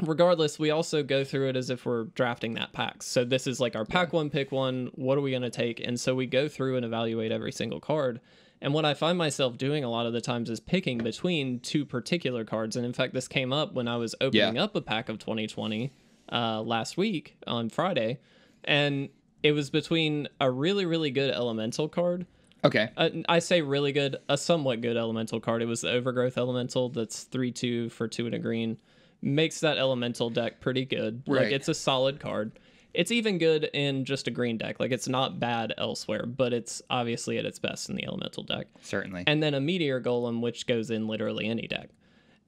regardless, we also go through it as if we're drafting that pack. So this is like our pack one, pick one. What are we going to take? And so we go through and evaluate every single card. And what I find myself doing a lot of the times is picking between two particular cards. And in fact, this came up when I was opening Yeah. up a pack of 2020 uh, last week on Friday. And it was between a really, really good elemental card. Okay. Uh, I say really good, a somewhat good elemental card. It was the Overgrowth Elemental that's 3 2 for 2 and a green. Makes that elemental deck pretty good. Like, it's a solid card. It's even good in just a green deck. Like, it's not bad elsewhere, but it's obviously at its best in the elemental deck. Certainly. And then a Meteor Golem, which goes in literally any deck.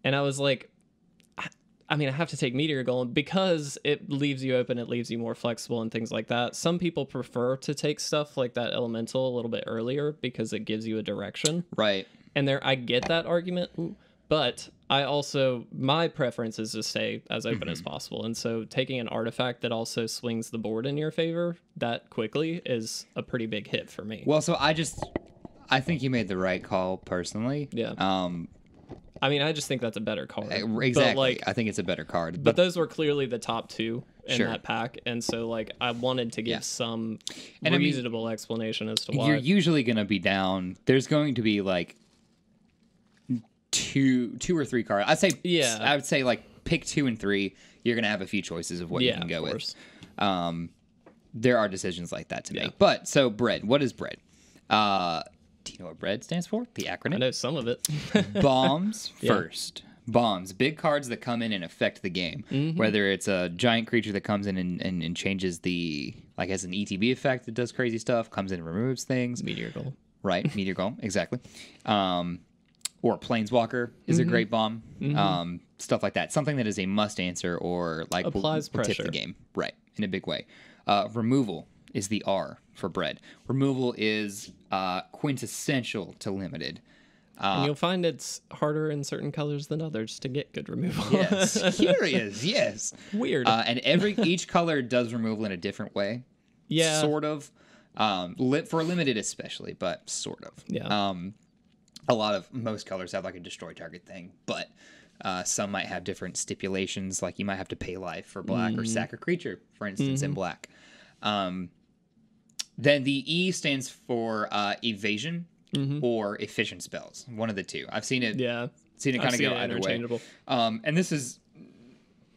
And I was like, I- I mean, I have to take Meteor Golem because it leaves you open, it leaves you more flexible and things like that. Some people prefer to take stuff like that elemental a little bit earlier because it gives you a direction. right. And there, I get that argument, but I also my preference is to stay as open as possible. And so taking an artifact that also swings the board in your favor that quickly is a pretty big hit for me. Well, so I just, I think you made the right call personally. Yeah. Um. I mean, I just think that's a better card. Exactly. But like, I think it's a better card. but But those were clearly the top two in Sure. that pack, and so like I wanted to give Yeah. some And I mean, reasonable explanation as to why. you're usually gonna be down. There's going to be like two, two or three cards. I'd say. Yeah. I would say like pick two and three. You're gonna have a few choices of what yeah, you can go with. Um, there are decisions like that to Yeah. make. But so bread. What is bread? Uh, do you know what bread stands for? The acronym. I know some of it. <laughs> bombs Yeah. first. Bombs, big cards that come in and affect the game. Mm-hmm. Whether it's a giant creature that comes in and, and, and changes the like has an ETB effect that does crazy stuff, comes in and removes things. Meteor Golem. Right, meteor golem, exactly. Um, or planeswalker is a Mm-hmm. great bomb. Um, stuff like that. Something that is a must answer or like will- Applies will tip the pressure. game. Right, in a big way. Uh, removal is the R for bread. Removal is uh, quintessential to limited. Uh, and you'll find it's harder in certain colors than others to get good removal. Yes, <laughs> curious. Yes. Weird. Uh, and every each color does removal in a different way. yeah. Sort of. Um, lit for limited especially, but sort of. Yeah. Um, a lot of most colors have like a destroy target thing, but uh, some might have different stipulations. Like you might have to pay life for black Mm-hmm. or sack a creature, for instance, in black. Um, then the E stands for uh, evasion or efficient spells. One of the two. I've seen it. Mm-hmm. yeah. Seen it kind of go it either way. Um, and this is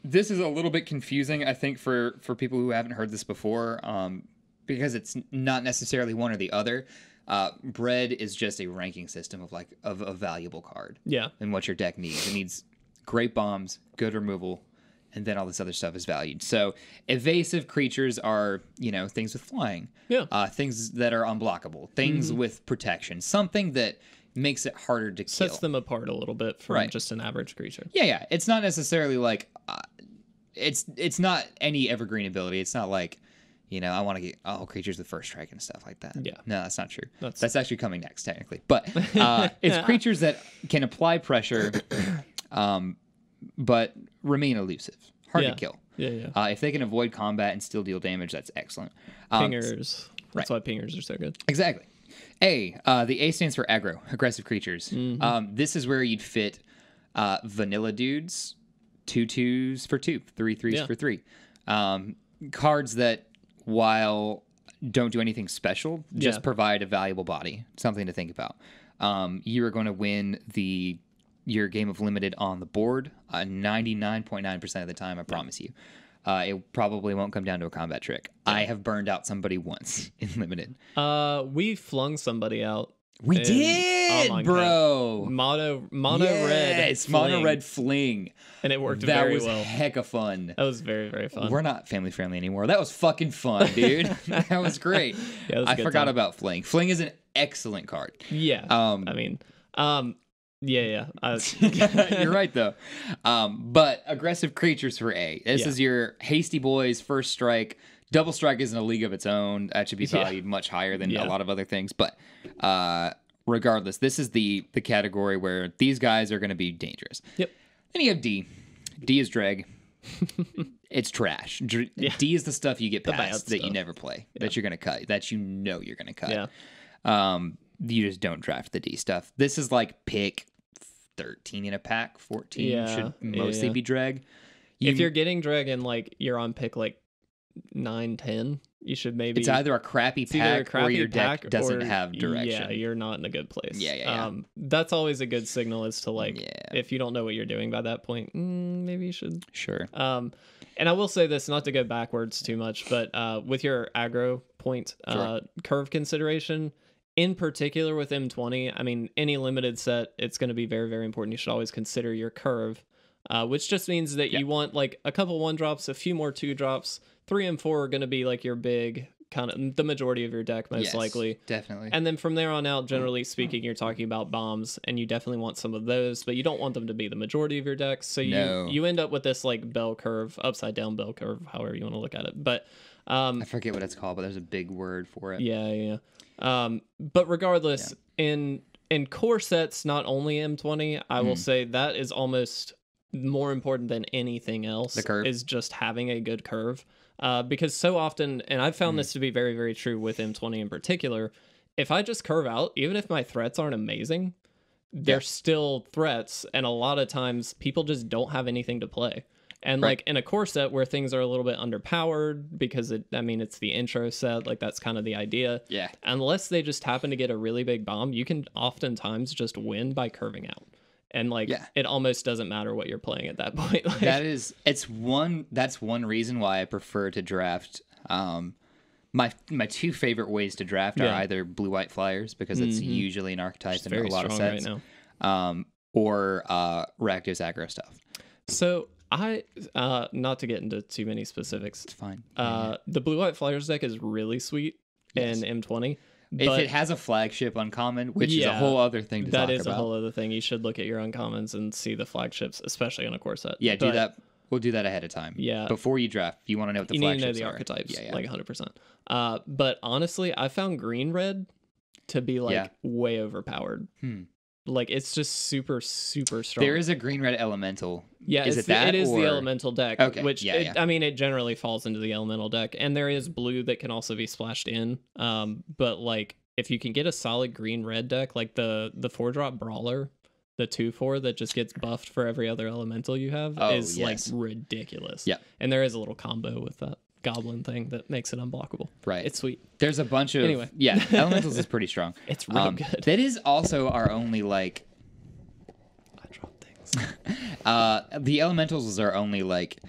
this is a little bit confusing, I think, for for people who haven't heard this before, um, because it's not necessarily one or the other. Uh, bread is just a ranking system of like of a valuable card Yeah. and what your deck needs. It needs great bombs, good removal, and then all this other stuff is valued. So evasive creatures are you know things with flying, Yeah. uh, things that are unblockable, things with protection, something that makes it harder to kill. Sets them apart a little bit from Right. just an average creature. Yeah, yeah. It's not necessarily like uh, it's it's not any evergreen ability. It's not like you know I want to get all creatures with first strike and stuff like that. Yeah. no, that's not true. That's, That's- actually coming next technically, but <laughs> uh, it's creatures that can apply pressure, um, but remain elusive, hard Yeah. to kill. Yeah, yeah. Uh, if they can avoid combat and still deal damage, that's excellent. Um, Pingers. That's why pingers are so good. Exactly. A. Uh, the A stands for aggro, aggressive creatures. Mm-hmm. Um, this is where you'd fit uh, vanilla dudes, two twos for two, three threes Yeah. for three. Um, cards that, while don't do anything special, just Yeah. provide a valuable body, something to think about. Um, you are going to win the your game of limited on the board uh, 99.9% of the time, I promise you. Uh, it probably won't come down to a combat trick. I have burned out somebody once <laughs> in limited. Uh, we flung somebody out. We did, bro. Mono mono red. Yes, mono red fling. and it worked. That was well. heck of fun. That was very very fun. We're not family friendly anymore. That was fucking fun, <laughs> dude. that was great. Yeah, was I forgot time. about fling. Fling is an excellent card. Yeah. Um, I mean, um, yeah, yeah. <laughs> You're right though. Um, but aggressive creatures for A. This Yeah. is your hasty boys first strike. Double strike isn't a league of its own. That should be Yeah. valued much higher than Yeah. a lot of other things. But uh, regardless, this is the the category where these guys are going to be dangerous. Yep. Then you have D. D is drag. <laughs> it's trash. Dr- Yeah. D is the stuff you get past that you never play, that you're going to cut, that you know you're going to cut yeah. um, you just don't draft the D stuff. This is like pick 13 in a pack, 14 Yeah, should mostly yeah. be drag. You, if you're getting drag and like you're on pick like nine, ten, you should maybe. It's either a crappy either a pack or crappy your deck doesn't or- have Yeah, direction. you're not in a good place. Yeah, yeah, yeah. Um, that's always a good signal as to like Yeah. if you don't know what you're doing by that point, mm, maybe you should Sure. um, and I will say this, not to go backwards too much, but uh, with your aggro point uh, curve consideration, in particular with M20, I mean, any limited set, it's going to be very, very important. You should always consider your curve, uh, which just means that you want like a couple one drops, a few more two drops. Three and four are going to be like your big kind of the majority of your deck, most Yes, likely. Definitely. And then from there on out, generally speaking, you're talking about bombs, and you definitely want some of those, but you don't want them to be the majority of your decks. So you No. you end up with this like bell curve, upside down bell curve, however you want to look at it. But um, I forget what it's called, but there's a big word for it. yeah, yeah. Um, but regardless, in in core sets, not only M20, I Hmm. will say that is almost more important than anything else. The curve? is just having a good curve, uh, because so often, and I've found this to be very, very true with M20 in particular. If I just curve out, even if my threats aren't amazing, they're Yeah. still threats, and a lot of times people just don't have anything to play. And Right. like in a core set where things are a little bit underpowered because it, I mean, it's the intro set, like that's kind of the idea Yeah. unless they just happen to get a really big bomb, you can oftentimes just win by curving out. And like Yeah. it almost doesn't matter what you're playing at that <laughs> point. Like, that is it's one that's one reason why I prefer to draft um my my two favorite ways to draft are Yeah. either blue white flyers because it's Mhm. usually an archetype in a lot of right sets now. um or uh Rakdos aggro stuff. So I uh not to get into too many specifics. It's fine. Uh the blue white flyers deck is really sweet Yes. in M20. If But it has a flagship uncommon, which is a whole other thing to that is about. a whole other thing. You should look at your uncommons and see the flagships, especially on a core set. yeah, do that. We'll do that ahead of time. Yeah. Before you draft, you want to know what the you need to know the are. archetypes, Yeah, yeah. like 100%. Uh, but honestly, I found green red to be like Yeah. way overpowered. Hmm. Like it's just super super strong. There is a green red elemental. yeah, is it the, that it is or- the elemental deck. Okay, which yeah, it- yeah. I mean, it generally falls into the elemental deck, and there is blue that can also be splashed in. Um, but like if you can get a solid green red deck, like the the four drop brawler. The two four that just gets buffed for every other elemental you have Oh, is yes. like ridiculous. Yeah. and there is a little combo with that goblin thing that makes it unblockable. Right. It's sweet. There's a bunch of Anyway. yeah. <laughs> Elementals is pretty strong. It's real Um, good. That is also our only like I drop things. <laughs> uh the elementals is our only like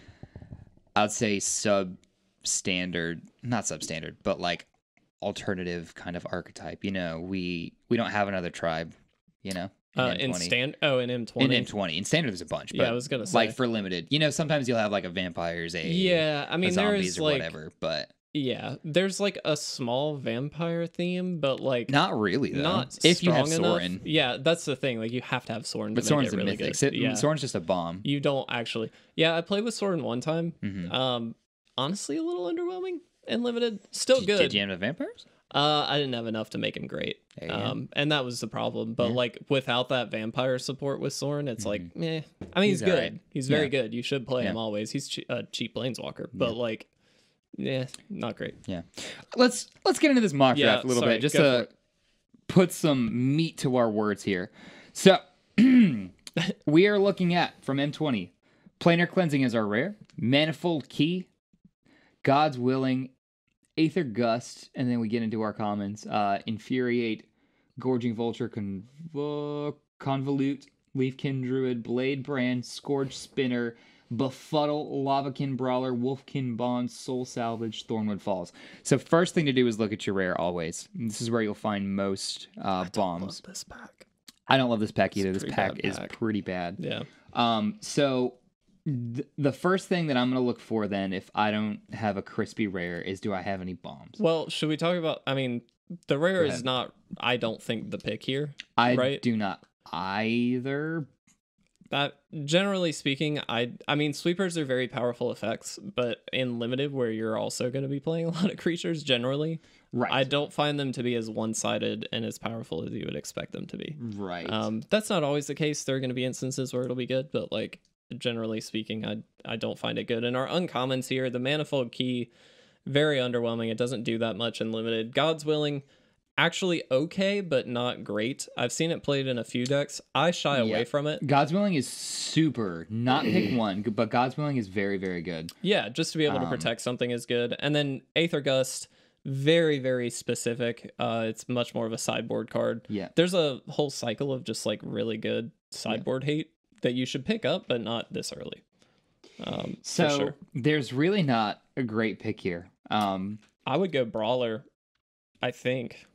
I'd say sub standard, not substandard, but like alternative kind of archetype. You know, we we don't have another tribe, you know. Uh, in M20. stand. Oh, in M20 in twenty. M20. In standard there's a bunch, Yeah, but I was gonna say like for limited. You know, sometimes you'll have like a vampires, a Yeah, I mean there zombies or like whatever, but yeah, there's like a small vampire theme, but like not really though. not if you have enough. Sorin. Yeah, that's the thing. Like you have to have Sorin. But Sorin's really mythic. good. Yeah, Sorin's just a bomb. you don't actually. Yeah, I played with Sorin one time. Mhm. Um, honestly, a little underwhelming and limited. Still Did- good. Did you have vampires? Uh, I didn't have enough to make him great. Um, and that was the problem. But Yeah. like without that vampire support with Sorin, it's like, eh. I Mm-hmm. mean, He's he's, good. alright. He's very Yeah. good. You should play him always. He's che- a cheap planeswalker, but like, yeah, not great. Yeah. Let's let's get into this mock Yeah, draft a little sorry, bit just to put some meat to our words here. So <clears throat> we are looking at from M20. Planar cleansing is our rare. Manifold key. God's willing. Aether gust, and then we get into our commons. Uh, infuriate, gorging vulture, convo- convolute, leafkin druid, blade brand, Scorch Spitter, befuddle, lavakin brawler, wolfkin bond, soul salvage, thornwood falls. So first thing to do is look at your rare always. This is where you'll find most uh, bombs. this pack. I don't love this pack either. This pretty pack is pretty bad. Yeah. Um, so th- the first thing that I'm gonna look for then, if I don't have a crispy rare, is do I have any bombs? Well, should we talk about? I mean, the rare is not. I don't think the pick here. I right. do not either. That generally speaking, I I mean sweepers are very powerful effects, but in limited where you're also going to be playing <laughs> a lot of creatures generally, Right. I don't find them to be as one-sided and as powerful as you would expect them to be. right. Um, that's not always the case. There are going to be instances where it'll be good, but like generally speaking, I I don't find it good. And our uncommons here, the manifold key, very underwhelming. It doesn't do that much in limited. God's willing, actually okay, but not great. I've seen it played in a few decks. I shy away from it. God's Willing is super. Not pick one, but God's Willing is very, very good. Yeah, just to be able to Um, protect something is good. And then Aether Gust, very, very specific. Uh, it's much more of a sideboard card. Yeah. There's a whole cycle of just like really good sideboard hate that you should pick up, but not this early. Um, So sure. there's really not a great pick here. Um, I would go Brawler, I think.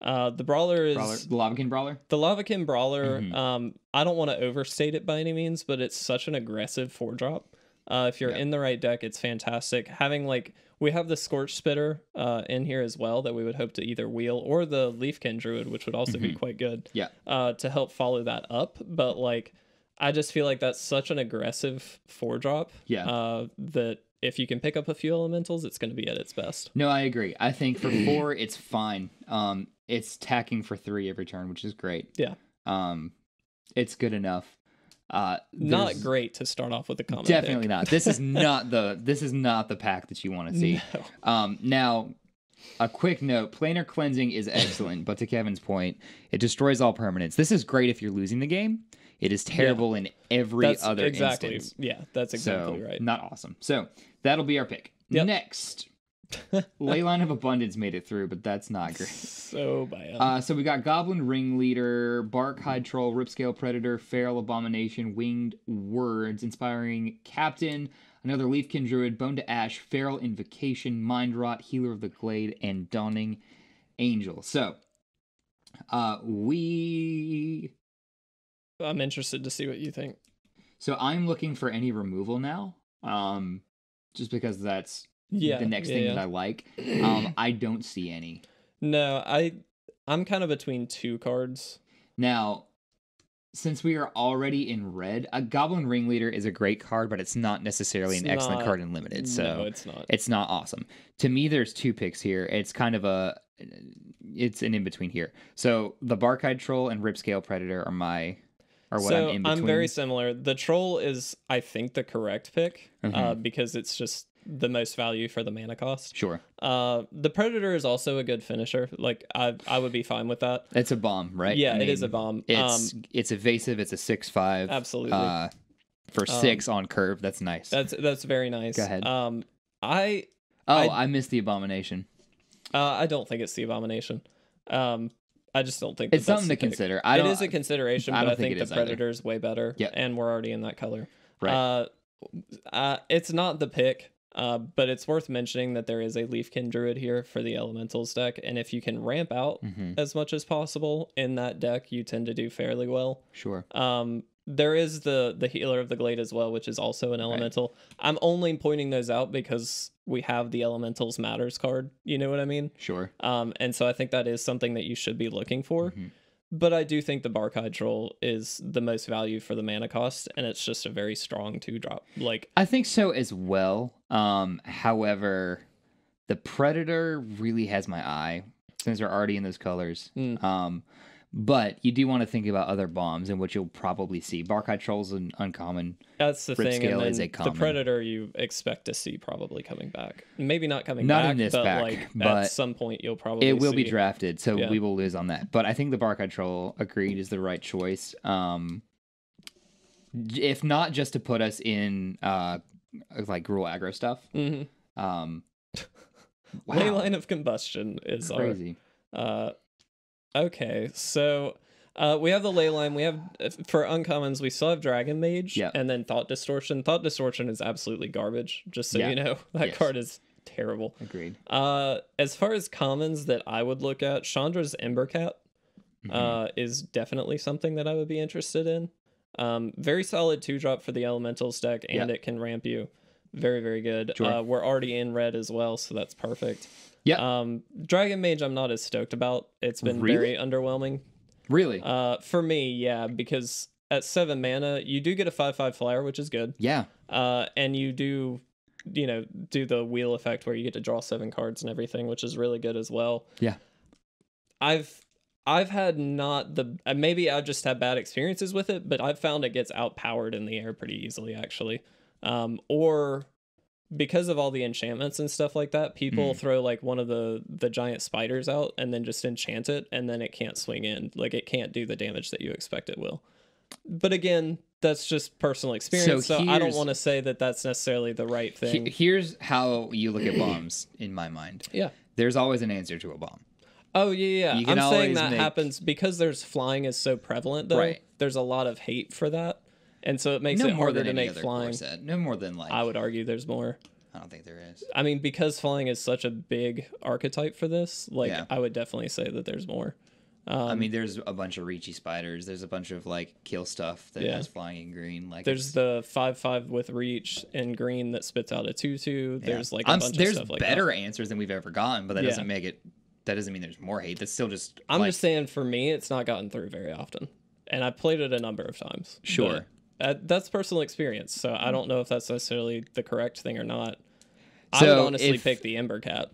Uh, the Brawler is brawler, the Lavakin Brawler. the Lavakin Brawler. Mhm. Um, I don't want to overstate it by any means, but it's such an aggressive four drop. Uh, if you're Yeah. in the right deck, it's fantastic. Having like we have the Scorch Spitter uh, in here as well that we would hope to either wheel or the Leafkin Druid, which would also be quite good. Yeah. Uh, to help follow that up, but like I just feel like that's such an aggressive four drop. Yeah. Uh, that if you can pick up a few elementals, it's going to be at its best. No, I agree. I think for four, it's fine. Um, it's tacking for three every turn, which is great. Yeah. Um, it's good enough. Uh, Not great to start off with a common. Definitely pick. not. This is <laughs> not the this is not the pack that you want to see. No. Um, now, a quick note: planar cleansing is excellent, but to Kevin's point, it destroys all permanents. This is great if you're losing the game. It is terrible in every That's other exactly. instance. Yeah, that's exactly so right. not awesome. So that'll be our pick. Yep. Next, <laughs> Leyline of Abundance made it through, but that's not great. So bad. Uh, so we got Goblin Ringleader, Barkhide Troll, Ripscale Predator, Feral Abomination, Winged Words, Inspiring Captain, another Leafkin Druid, Bone to Ash, Feral Invocation, Mind Rot, Healer of the Glade, and Dawning Angel. So, uh, we. I'm interested to see what you think. So I'm looking for any removal now, um, just because that's Yeah. the next yeah, thing yeah. that I like. <clears throat> Um, I don't see any. No, I I'm kind of between two cards. Now, since we are already in red, a Goblin Ringleader is a great card, but it's not necessarily an It's excellent card in limited. So no, it's not. it's not awesome. To me, there's two picks here. It's kind of a, it's an in between here. So the Barkhide Troll and Ripscale Predator are my, are what so I'm in between. I'm very similar. The troll is I think the correct pick uh, Mhm. because it's just the most value for the mana cost. sure. Uh, the predator is also a good finisher. Like I I would be fine with that. It's a bomb, right? Yeah, I it is a bomb. It's um, it's evasive. It's a six five. absolutely. Uh, for six on curve, that's nice. that's that's very nice. Go ahead. Um, I oh, I- I missed the abomination. uh, I don't think it's the abomination. Um, I just don't think It's that that's something to consider. I It a consideration, I but I think think, the predator is way better. Yep. and we're already in that color. Right. Uh, uh, it's not the pick. Uh, but it's worth mentioning that there is a Leafkin Druid here for the Elementals deck, and if you can ramp out Mhm. as much as possible in that deck, you tend to do fairly well. Sure. Um, there is the the Healer of the Glade as well, which is also an elemental. I'm only pointing those out because we have the Elementals Matters card. You know what I mean? Sure. Um, and so I think that is something that you should be looking for. Mhm. But I do think the Barkhide Troll is the most value for the mana cost, and it's just a very strong two drop. Like, I think so as well. Um, however, the Predator really has my eye since they're already in those colors. Mm. Um, but you do want to think about other bombs and what you'll probably see Barkhide Troll's an uncommon. that's the Rip thing. scale is a the. Predator you expect to see probably coming back. Maybe not coming Not back, in this but pack, like but at some point you'll probably It will be drafted, so Yeah. we will lose on that. But I think the Barkhide Troll agreed is the right choice. Um, if not just to put us in uh, like Gruul aggro stuff. Mhm. Um, <laughs> wow, Leyline of Combustion is our crazy. Uh, okay, so uh, we have the ley line. We have for uncommons. We still have Dragon Mage, Yeah. and then Thought Distortion. Thought Distortion is absolutely garbage. Just so Yeah. you know, <laughs> that Yes. card is terrible. Agreed. Uh, as far as commons that I would look at, Chandra's Embercat Mm-hmm. uh, is definitely something that I would be interested in. Um, very solid two drop for the Elementals deck, and Yeah. it can ramp you. Very very good. Sure. Uh, we're already in red as well, so that's perfect. Yeah. Um, Dragon Mage, I'm not as stoked about. It's been Really? very underwhelming. Really? Uh, for me, yeah, because at seven mana, you do get a five-five flyer, which is good. yeah. Uh, and you do, you know, do the wheel effect where you get to draw seven cards and everything, which is really good as well. Yeah. I've I've had not the uh, maybe I just had bad experiences with it, but I've found it gets outpowered in the air pretty easily, actually. Um, or because of all the enchantments and stuff like that, people Hmm. throw like one of the the giant spiders out and then just enchant it, and then it can't swing in. Like it can't do the damage that you expect it will. But again, that's just personal experience. So, I don't want to say that that's necessarily the right He- thing. here's how you look at bombs in my mind. <clears throat> yeah. There's always an answer to a bomb. Oh yeah, yeah. I'm saying that make- happens because there's flying is so prevalent though. Right. There's a lot of hate for that, and so it makes no it more harder than to make flying. No more than like I would argue there's more. I don't think there is. I mean, because flying is such a big archetype for this, like Yeah. I would definitely say that there's more. Um, I mean, there's a bunch of Reachy spiders. There's a bunch of like kill stuff that Yeah. has flying in green. Like There's the five five with reach in green that spits out a two two. yeah. There's like a I'm- bunch there's of stuff like better that. answers than we've ever gotten, but that doesn't make it. That doesn't mean there's more hate. That's still just. I'm like, just saying, for me, it's not gotten through very often, and I've played it a number of times. Sure. uh, that's personal experience, so I don't know if that's necessarily the correct thing or not. I would honestly if- pick the Ember Cat.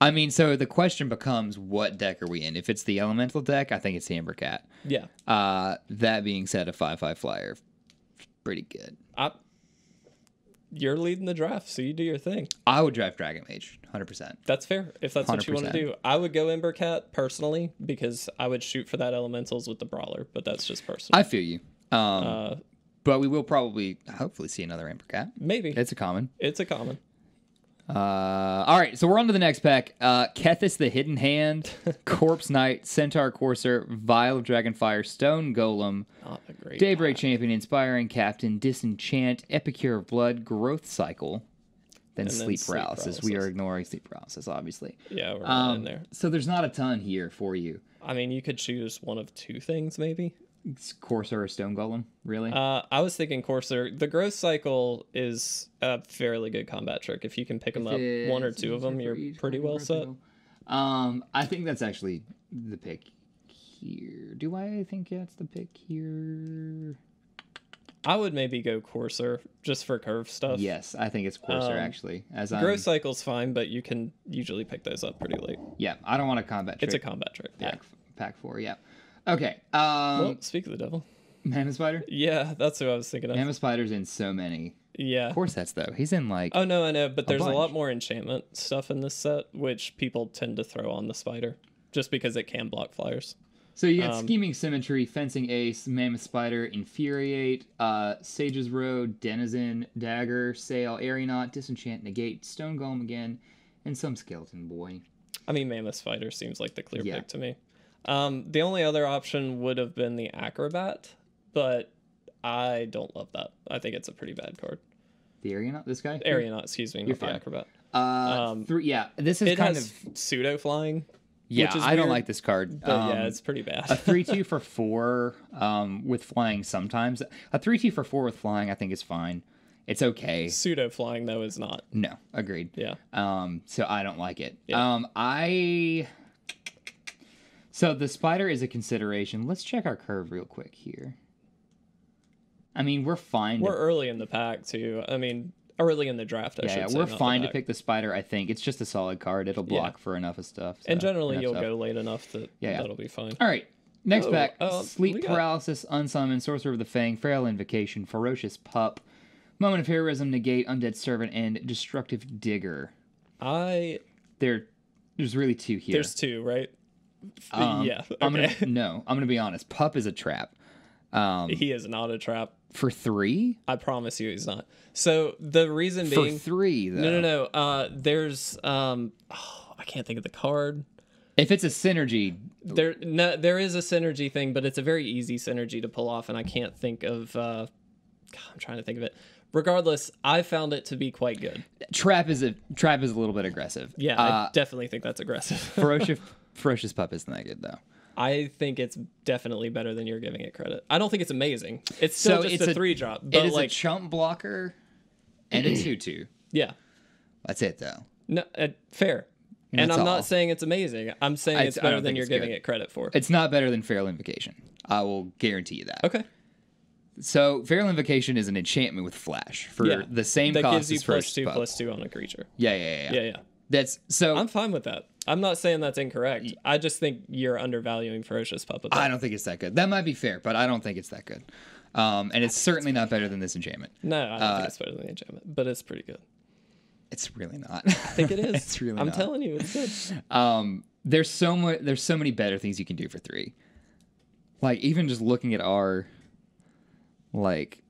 I mean, so the question becomes, what deck are we in? If it's the elemental deck, I think it's the Ember Cat. Yeah, Uh, that being said, a five five flyer, pretty good. I, you're leading the draft, so you do your thing. I would draft Dragon Mage, hundred percent. That's fair. If that's what you want to do, I would go Ember Cat personally because I would shoot for that elementals with the brawler, but that's just personal. I feel you. Um, uh, but we will probably, hopefully, see another Ember Cat. maybe It's a common. it's a common. Uh, all right, so we're on to the next pack. Uh, Kethis the Hidden Hand, <laughs> Corpse Knight, Centaur Courser, Vial of Dragonfire, Stone Golem, Not a great. Daybreak Champion, Inspiring Captain, Disenchant, Epicure of Blood, Growth Cycle, then, then sleep, sleep paralysis. We are ignoring Sleep Paralysis, obviously. Yeah, we're not in Um, there. so there's not a ton here for you. I mean, you could choose one of two things, maybe. It's Courser or Stone Golem, really? Uh, I was thinking Courser. The growth cycle is a fairly good combat trick. If you can pick them up, one or two of them, you're pretty well set. Um, I think that's actually the pick here. Do I think that's the pick here? I would maybe go Courser just for curve stuff. Yes, I think it's Courser Um, actually. As I'm, Growth cycle's fine, but you can usually pick those up pretty late. yeah, I don't want a combat trick. It's a combat trick. Yeah. pack, pack four. Yeah. Okay. Um, Well, speak of the devil. Mammoth Spider. Yeah, that's who I was thinking of. Mammoth Spider's in so many Yeah. core sets though. He's in like Oh no, I know, but there's a, lot more enchantment stuff in this set, which people tend to throw on the spider, just because it can block flyers. So you got Um, Scheming Symmetry, Fencing Ace, Mammoth Spider, Infuriate, uh, Sage's Row, Denizen, Dagger, Sail, Aeronaut, Disenchant, Negate, Stone Golem again, and some Skeleton Boy. I mean, Mammoth Spider seems like the clear Yeah. pick to me. Um, the only other option would have been the Acrobat, but I don't love that. I think it's a pretty bad card. The Aeronaut, this guy? Aeronaut, excuse me, You're not the fine. Acrobat. Uh, Um, three, yeah, this is It kind has of pseudo flying, yeah. I don't like this card. but yeah, Um, it's pretty bad. a three two <laughs> for four um, with flying sometimes. A three two for four with flying, I think is fine. It's okay. pseudo flying though is not. No, agreed. Yeah. Um, so I don't like it. Yeah. Um, I. So the spider is a consideration. Let's check our curve real quick here. I mean, we're fine. We're to, early in the pack too. I mean, early in the draft. I yeah, yeah, say, we're fine to pick the spider. I think it's just a solid card. It'll block for enough of stuff. And generally, you'll stuff. go late enough that Yeah, yeah. that'll be fine. All right. Next pack: uh, Sleep got- Paralysis, Unsummoned, Sorcerer of the Fang, Feral Invocation, Ferocious Pup, Moment of Heroism, Negate, Undead Servant, and Destructive Digger. I There, there's really two here. there's two, right? Um, yeah. Okay. I'm gonna no. I'm gonna be honest. Pup is a trap. Um, he is not a trap. for three. I promise you, he's not. So the reason For being, three, though. no, no, no. Uh, there's um, oh, I can't think of the card. If it's a synergy, There, no, there is a synergy thing, but it's a very easy synergy to pull off, and I can't think of. Uh, God, I'm trying to think of it. Regardless, I found it to be quite good. trap is a trap is a little bit aggressive. Yeah, Uh, I definitely think that's aggressive. ferocious <laughs> ferocious pup isn't that good though. I think it's definitely better than you're giving it credit. I don't think it's amazing. It's still So just it's a, a- three drop, It but is like, a chump blocker and a <clears throat> two two. yeah, That's it though. no, uh, fair. And I'm all. not saying it's amazing. I'm saying I- it's better than you're giving good. it credit for. It's not better than Feral Invocation. I will guarantee you that. Okay, So Feral Invocation is an enchantment with flash for yeah, the same that cost gives you as plus two plus two on a creature. Yeah, yeah, yeah, yeah. Yeah, yeah. That's so. I'm fine with that. I'm not saying that's incorrect. I just think you're undervaluing ferocious puppet. I don't think it's that good. That might be fair, but I don't think it's that good. Um, and it's certainly not better than this enchantment. No, I don't Uh, think it's better than the enchantment, but it's pretty good. It's really not. I think it <laughs> is. it's really I'm not. telling you, it's good. <laughs> Um, there's so much. There's so many better things you can do for three. Like even just looking at our, like,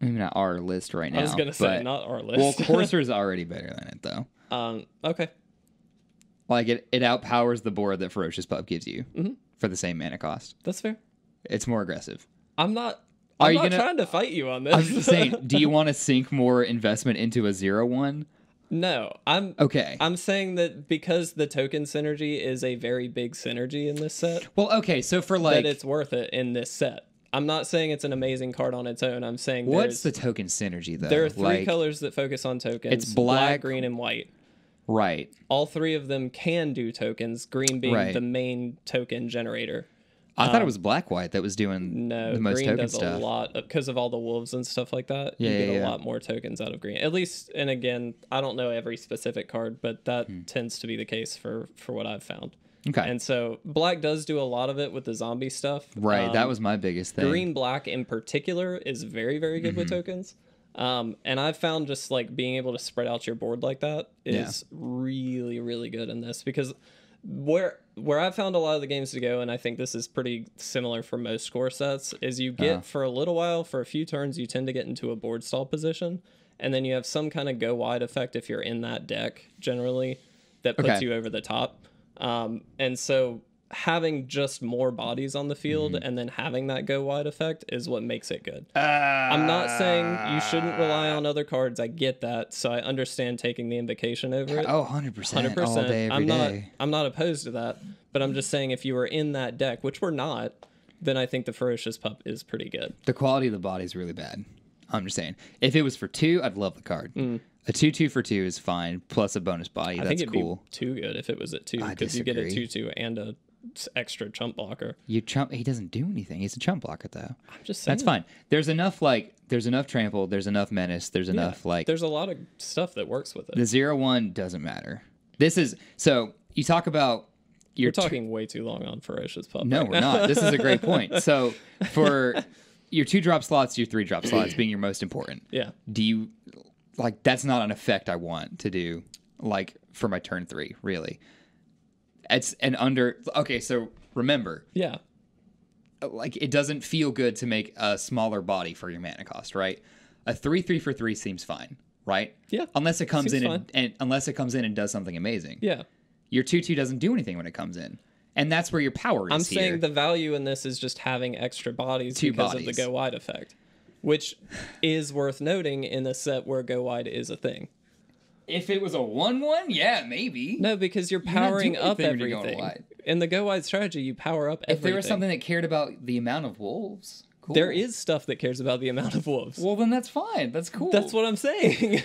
maybe not our list right now. I was gonna say but- not our list. Well. Courser's <laughs> already better than it though. Um. Okay. Like it, it outpowers the board that Ferocious Pup gives you Mhm. for the same mana cost. That's fair. It's more aggressive. I'm not. Are I'm you not gonna- trying to fight you on this. I'm just saying, do you <laughs> want to sink more investment into a zero one? no, I'm. Okay. I'm saying that because the token synergy is a very big synergy in this set, well, okay. So for like, that it's worth it in this set. I'm not saying it's an amazing card on its own. I'm saying what's the token synergy though? there are three like, colors that focus on tokens. It's black- green, and white. Right. All three of them can do tokens. Green being Right. the main token generator. I thought it was black white that was doing No, the most green token does stuff. a lot because of all the wolves and stuff like that. Yeah, you get yeah, a yeah. lot more tokens out of green. At least, and again, I don't know every specific card, but that Hmm. tends to be the case for for what I've found. Okay. And so black does do a lot of it with the zombie stuff. right. that Um, was my biggest thing. green black in particular is very very good Mm-hmm. with tokens. Um, and I've found just like being able to spread out your board like that is Yeah. really really good in this because where where I've found a lot of the games to go, and I think this is pretty similar for most score sets, is you get Uh-huh. for a little while, for a few turns, you tend to get into a board stall position, and then you have some kind of go wide effect if you're in that deck generally that puts Okay. you over the top. Um, and so having just more bodies on the field Mm-hmm. and then having that go wide effect is what makes it good. I'm not saying you shouldn't rely on other cards. I get that, so I understand taking the invocation over it. Oh, 100%. Hundred All percent. day, every I'm not. day. I'm not opposed to that, but I'm just saying if you were in that deck, which we're not, then I think the ferocious pup is pretty good. The quality of the body is really bad. I'm just saying. If it was for two, I'd love the card. A 2 2 for two is fine, plus a bonus body. Mm. I That's think it'd cool. be too good if it was at two because you get a two two and a extra chump blocker. You chump. He doesn't do anything. He's a chump blocker, though. I'm just saying That's fine. There's enough, like, there's enough trample, there's enough menace, there's enough, like, there's a lot of stuff that works with it. the zero one doesn't matter. This is, so you talk about your we're talking way too long on ferocious pup. No, right we're now. not. This is a great point. <laughs> So for your two drop slots, your three drop slots being your most important, yeah. do you like that's not an effect I want to do like for my turn three, really. It's an under okay, so remember, Yeah. like it doesn't feel good to make a smaller body for your mana cost, right? A three three for three seems fine, right? Yeah. Unless it comes Seems in and, and unless it comes in and does something amazing. Yeah. Your two two doesn't do anything when it comes in. And that's where your power is I'm here. saying the value in this is just having extra bodies Two because bodies. of the go wide effect, which is worth noting in a set where go wide is a thing. If it was a one-one, yeah, maybe. No, because you're powering up you're going everything. wide. In the go wide strategy, you power up everything. if there was something that cared about the amount of wolves, cool. there is stuff that cares about the amount of wolves. Well, then that's fine. That's cool. That's what I'm saying.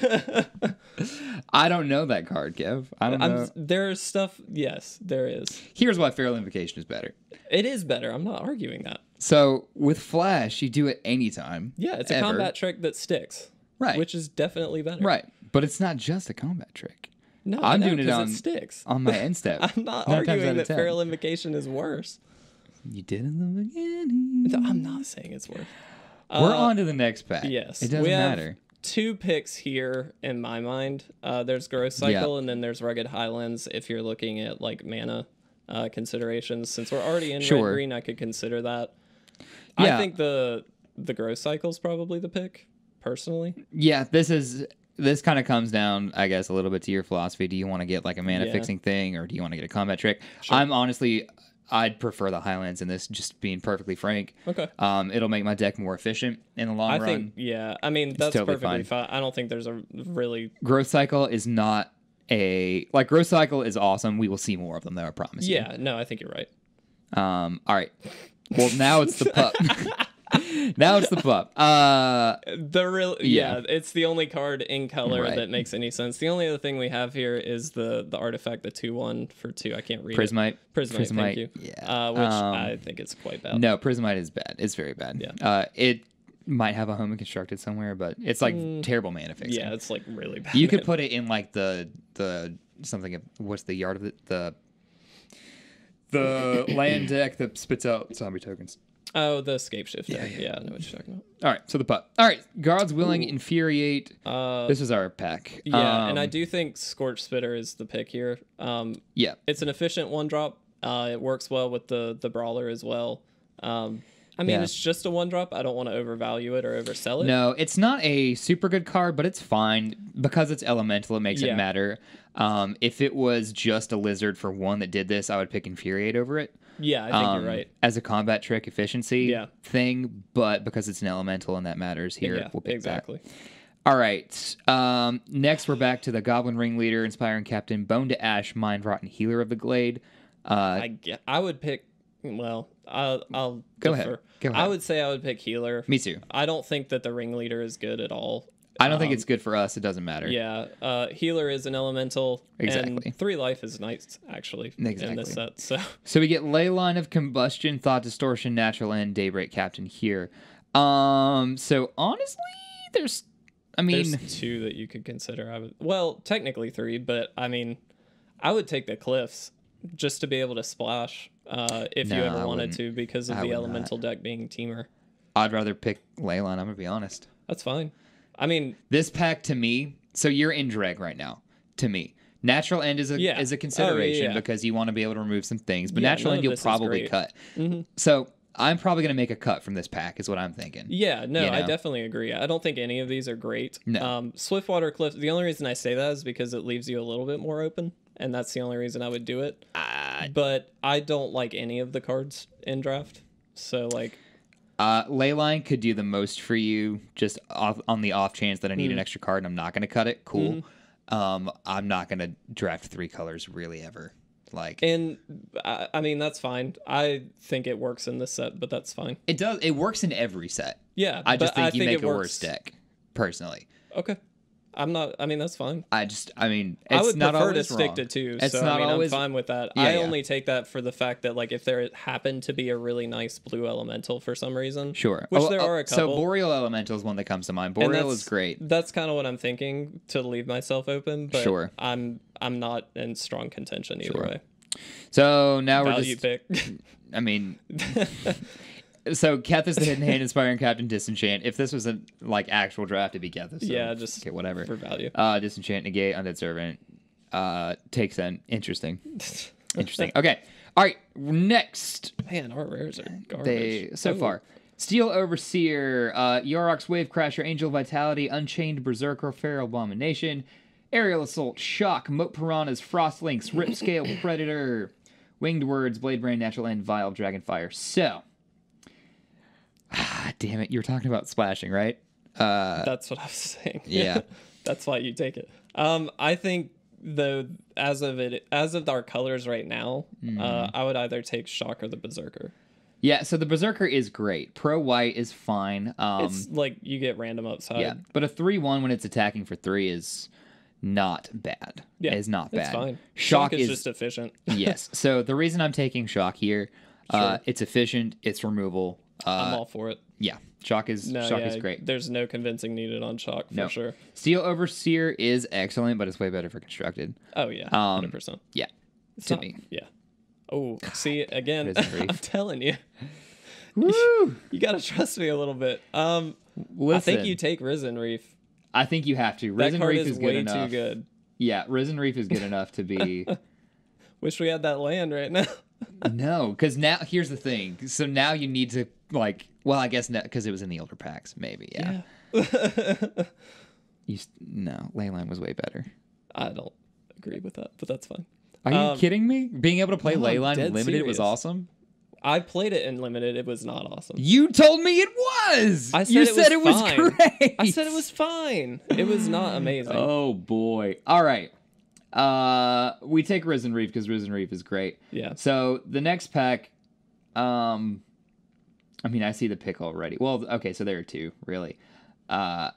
<laughs> I don't know that card, Kev. I don't know. I'm, there's stuff. Yes, there is. Here's why Feral Invocation is better. It is better. I'm not arguing that. So with Flash, you do it anytime. Yeah, it's a ever. combat trick that sticks. Right. Which is definitely better. Right, but it's not just a combat trick. No, I'm know, doing it on- it sticks. On my end <laughs> step. I'm not Nine times out arguing that 10. feral invocation is worse. You did in the beginning. I'm not saying it's worse. We're Uh, on to the next pack. Yes, It doesn't we have matter. Two picks here in my mind. Uh, there's Growth Cycle, and then there's Rugged Highlands. If you're looking at like mana uh, considerations, since we're already in Sure. red green, I could consider that. Yeah. I think the the Growth Cycle is probably the pick, personally. Yeah, this is this kind of comes down, I guess, a little bit to your philosophy. Do you want to get like a mana fixing thing, or do you want to get a combat trick? I'm honestly, I'd prefer the Highlands in this. Just being perfectly frank, Okay. um, it'll make my deck more efficient in the long I run. think yeah. I mean that's totally perfectly fine. fine. I don't think there's a really Growth cycle is not a like growth cycle is awesome. We will see more of them, though. I promise. you. yeah. No, I think you're right. Um. All right. Well, now it's the pup. <laughs> <laughs> now it's the pup. Uh. The real Yeah. yeah. it's the only card in color Right. that makes any sense. The only other thing we have here is the the artifact, the two one for two. I can't read it. Prismite. Prismite, thank you. Yeah. Uh, which Um, I think it's quite bad. No, Prismite is bad. It's very bad. Yeah. Uh, it might have a home and constructed somewhere, but it's like terrible mana fixing. Mm. Yeah, it's like really bad. You could put it in like the the something. What's the yard of it? The the <coughs> land deck that spits out zombie tokens. Oh, the Scapeshift. Yeah, yeah. I know what you're talking about. All right, so the pup. All right, God's willing, infuriate. Uh, this is our pack. yeah, and I Um, do think Scorch Spitter is the pick here. Um, yeah. it's an efficient one drop. Uh, it works well with the the brawler as well. Um, I mean, Yeah. it's just a one drop. I don't want to overvalue it or oversell it. No, it's not a super good card, but it's fine because it's elemental. It makes Yeah. it matter. Um, if it was just a lizard for one that did this, I would pick infuriate over it. Yeah, I think um, you're right. As a combat trick efficiency Yeah. thing, but because it's an elemental and that matters here, Yeah, we'll pick exactly. that. All right. Um, next, we're back to the Goblin Ringleader, Inspiring Captain, Bone to Ash, Mind Rotten Healer of the Glade. Uh, I get, I would pick. Well, I'll I'll Go ahead. Go I would say I would pick healer. me too. I don't think that the ringleader is good at all. I don't think Um, it's good for us. It doesn't matter. Yeah, uh, healer is an elemental. Exactly. And three life is nice actually in this set. So <laughs> So we get Leyline of Combustion, Thought Distortion, Natural End, Daybreak Captain here. Um, so honestly, there's, I mean, there's two that you could consider. I would well technically three, but I mean, I would take the cliffs just to be able to splash uh, if you ever I wanted wouldn't. to because of I the would not. elemental deck being Temur. I'd rather pick Leyline. I'm gonna be honest. That's fine. I mean, This pack to me, so you're in drag right now. To me, Natural End is a Yeah. is Oh, a yeah, consideration yeah. because you want to be able to remove some things. But Yeah, Natural End you'll probably cut. Mhm. So I'm probably gonna make a cut from this pack. Is what I'm thinking. Yeah, no, You I definitely agree. I don't think any of these are great. No. Um, Swiftwater Cliff. The only reason I say that is because it leaves you a little bit more open, and that's the only reason I would do it. Uh, But I don't like any of the cards in draft. So like, Uh, Leyline could do the most for you, just off, on the off chance that I Hmm. need an extra card and I'm not going to cut it. Cool. Mm-hmm. Um, I'm not going to draft three colors really ever. Like and I, I mean that's fine. I think it works in this set, but that's fine. it does. It works in every set. Yeah, I just think you make a works- worse deck, personally. Okay, I'm not. I mean that's fine. I just, I mean, it's I would not prefer to stick wrong. to two. It's so not I mean, always- I'm fine with that. Yeah, I yeah. only take that for the fact that like if there happened to be a really nice blue elemental for some reason, Sure. Which Oh, there oh, are a couple. So. Boreal Elemental is one that comes to mind. Boreal is great. That's kind of what I'm thinking to leave myself open, but Sure. I'm I'm not in strong contention either Sure. way. So now we're Value just, pick. I mean, <laughs> so Kethis the hidden hand, <laughs> inspiring captain, disenchant. If this was a like actual draft, it'd be Keth. So, Yeah, just okay, whatever. for value. Uh, disenchant, negate, undead servant. Uh, takes in. Interesting. <laughs> Interesting. Okay. All right. Next, Man, our rares are garbage. they so Oh, far. Steel Overseer, uh, Yarok's Wavecrasher, Angel Vitality, Unchained Berserker, Feral Abomination, Aerial Assault, Shock, Moat Piranhas, Frost Lynx, Rip Scale <clears throat> Predator, Winged Words, Bladebrand, Natural End, Vile, Dragonfire. So, ah, damn it, you were talking about splashing, right? Uh, That's what I was saying. <laughs> Yeah. That's why you take it. Um, I think the as of it as of our colors right now, Mm-hmm. uh, I would either take Shock or the Berserker. yeah, so the Berserker is great. Pro White is fine. Um, it's like you get random upside. yeah, but a 3 1 when it's attacking for 3 is not bad. Yeah, Is not bad. It's fine. Shock, is, is just efficient. <laughs> yes. So the reason I'm taking shock here, uh, Sure. it's efficient, it's removal. I'm Uh, all for it. yeah, shock is No, shock yeah, is great. There's no convincing needed on Shock for No. sure. Steel Overseer is excellent, but it's way better for constructed. Oh yeah, Um, hundred percent. Yeah, It's to not- me. Yeah. Oh, see again. <laughs> I'm telling you, Woo! <laughs> you gotta trust me a little bit. Um, Listen, I think you take Risen Reef. I think you have to. Risen Reef is, is, good way enough. too good. Yeah, Risen Reef is good enough to be <laughs> Wish we had that land right now. no, because now here's the thing. So now you need to like. Well, I guess because it was in the older packs, maybe. Yeah. <laughs> You s- no, Leyline was way better. I don't agree with that, but that's fine. Are you Um, kidding me? Being able to play no, Leyline limited was awesome. I played it in limited. It was not awesome. You told me it was. I said you it said it was was fine. great. I said it was fine. It was not amazing. <gasps> Oh boy. All right. Uh, we take Risen Reef because Risen Reef is great. Yeah. So the next pack, um, I mean, I see the pick already. Well, okay, so there are two really. Uh,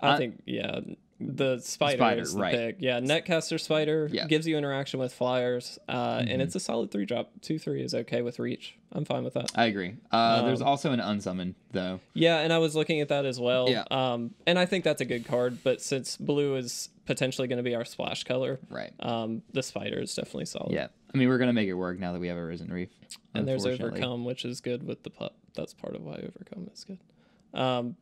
I Uh, think yeah, the spider, spider, is the right. pick. Yeah, netcaster spider Yeah. gives you interaction with flyers, uh, Mhm. and it's a solid three drop. Two three is okay with reach. I'm fine with that. I agree. Uh, there's Um, also an unsummon though. Yeah, and I was looking at that as well. Yeah. Um, and I think that's a good card, but since blue is potentially going to be our splash color, Right. um, the spider is definitely solid. Yeah. I mean, we're gonna make it work now that we have a Risen Reef. and there's. Overcome, which is good with the pup. That's part of why Overcome is good. Um,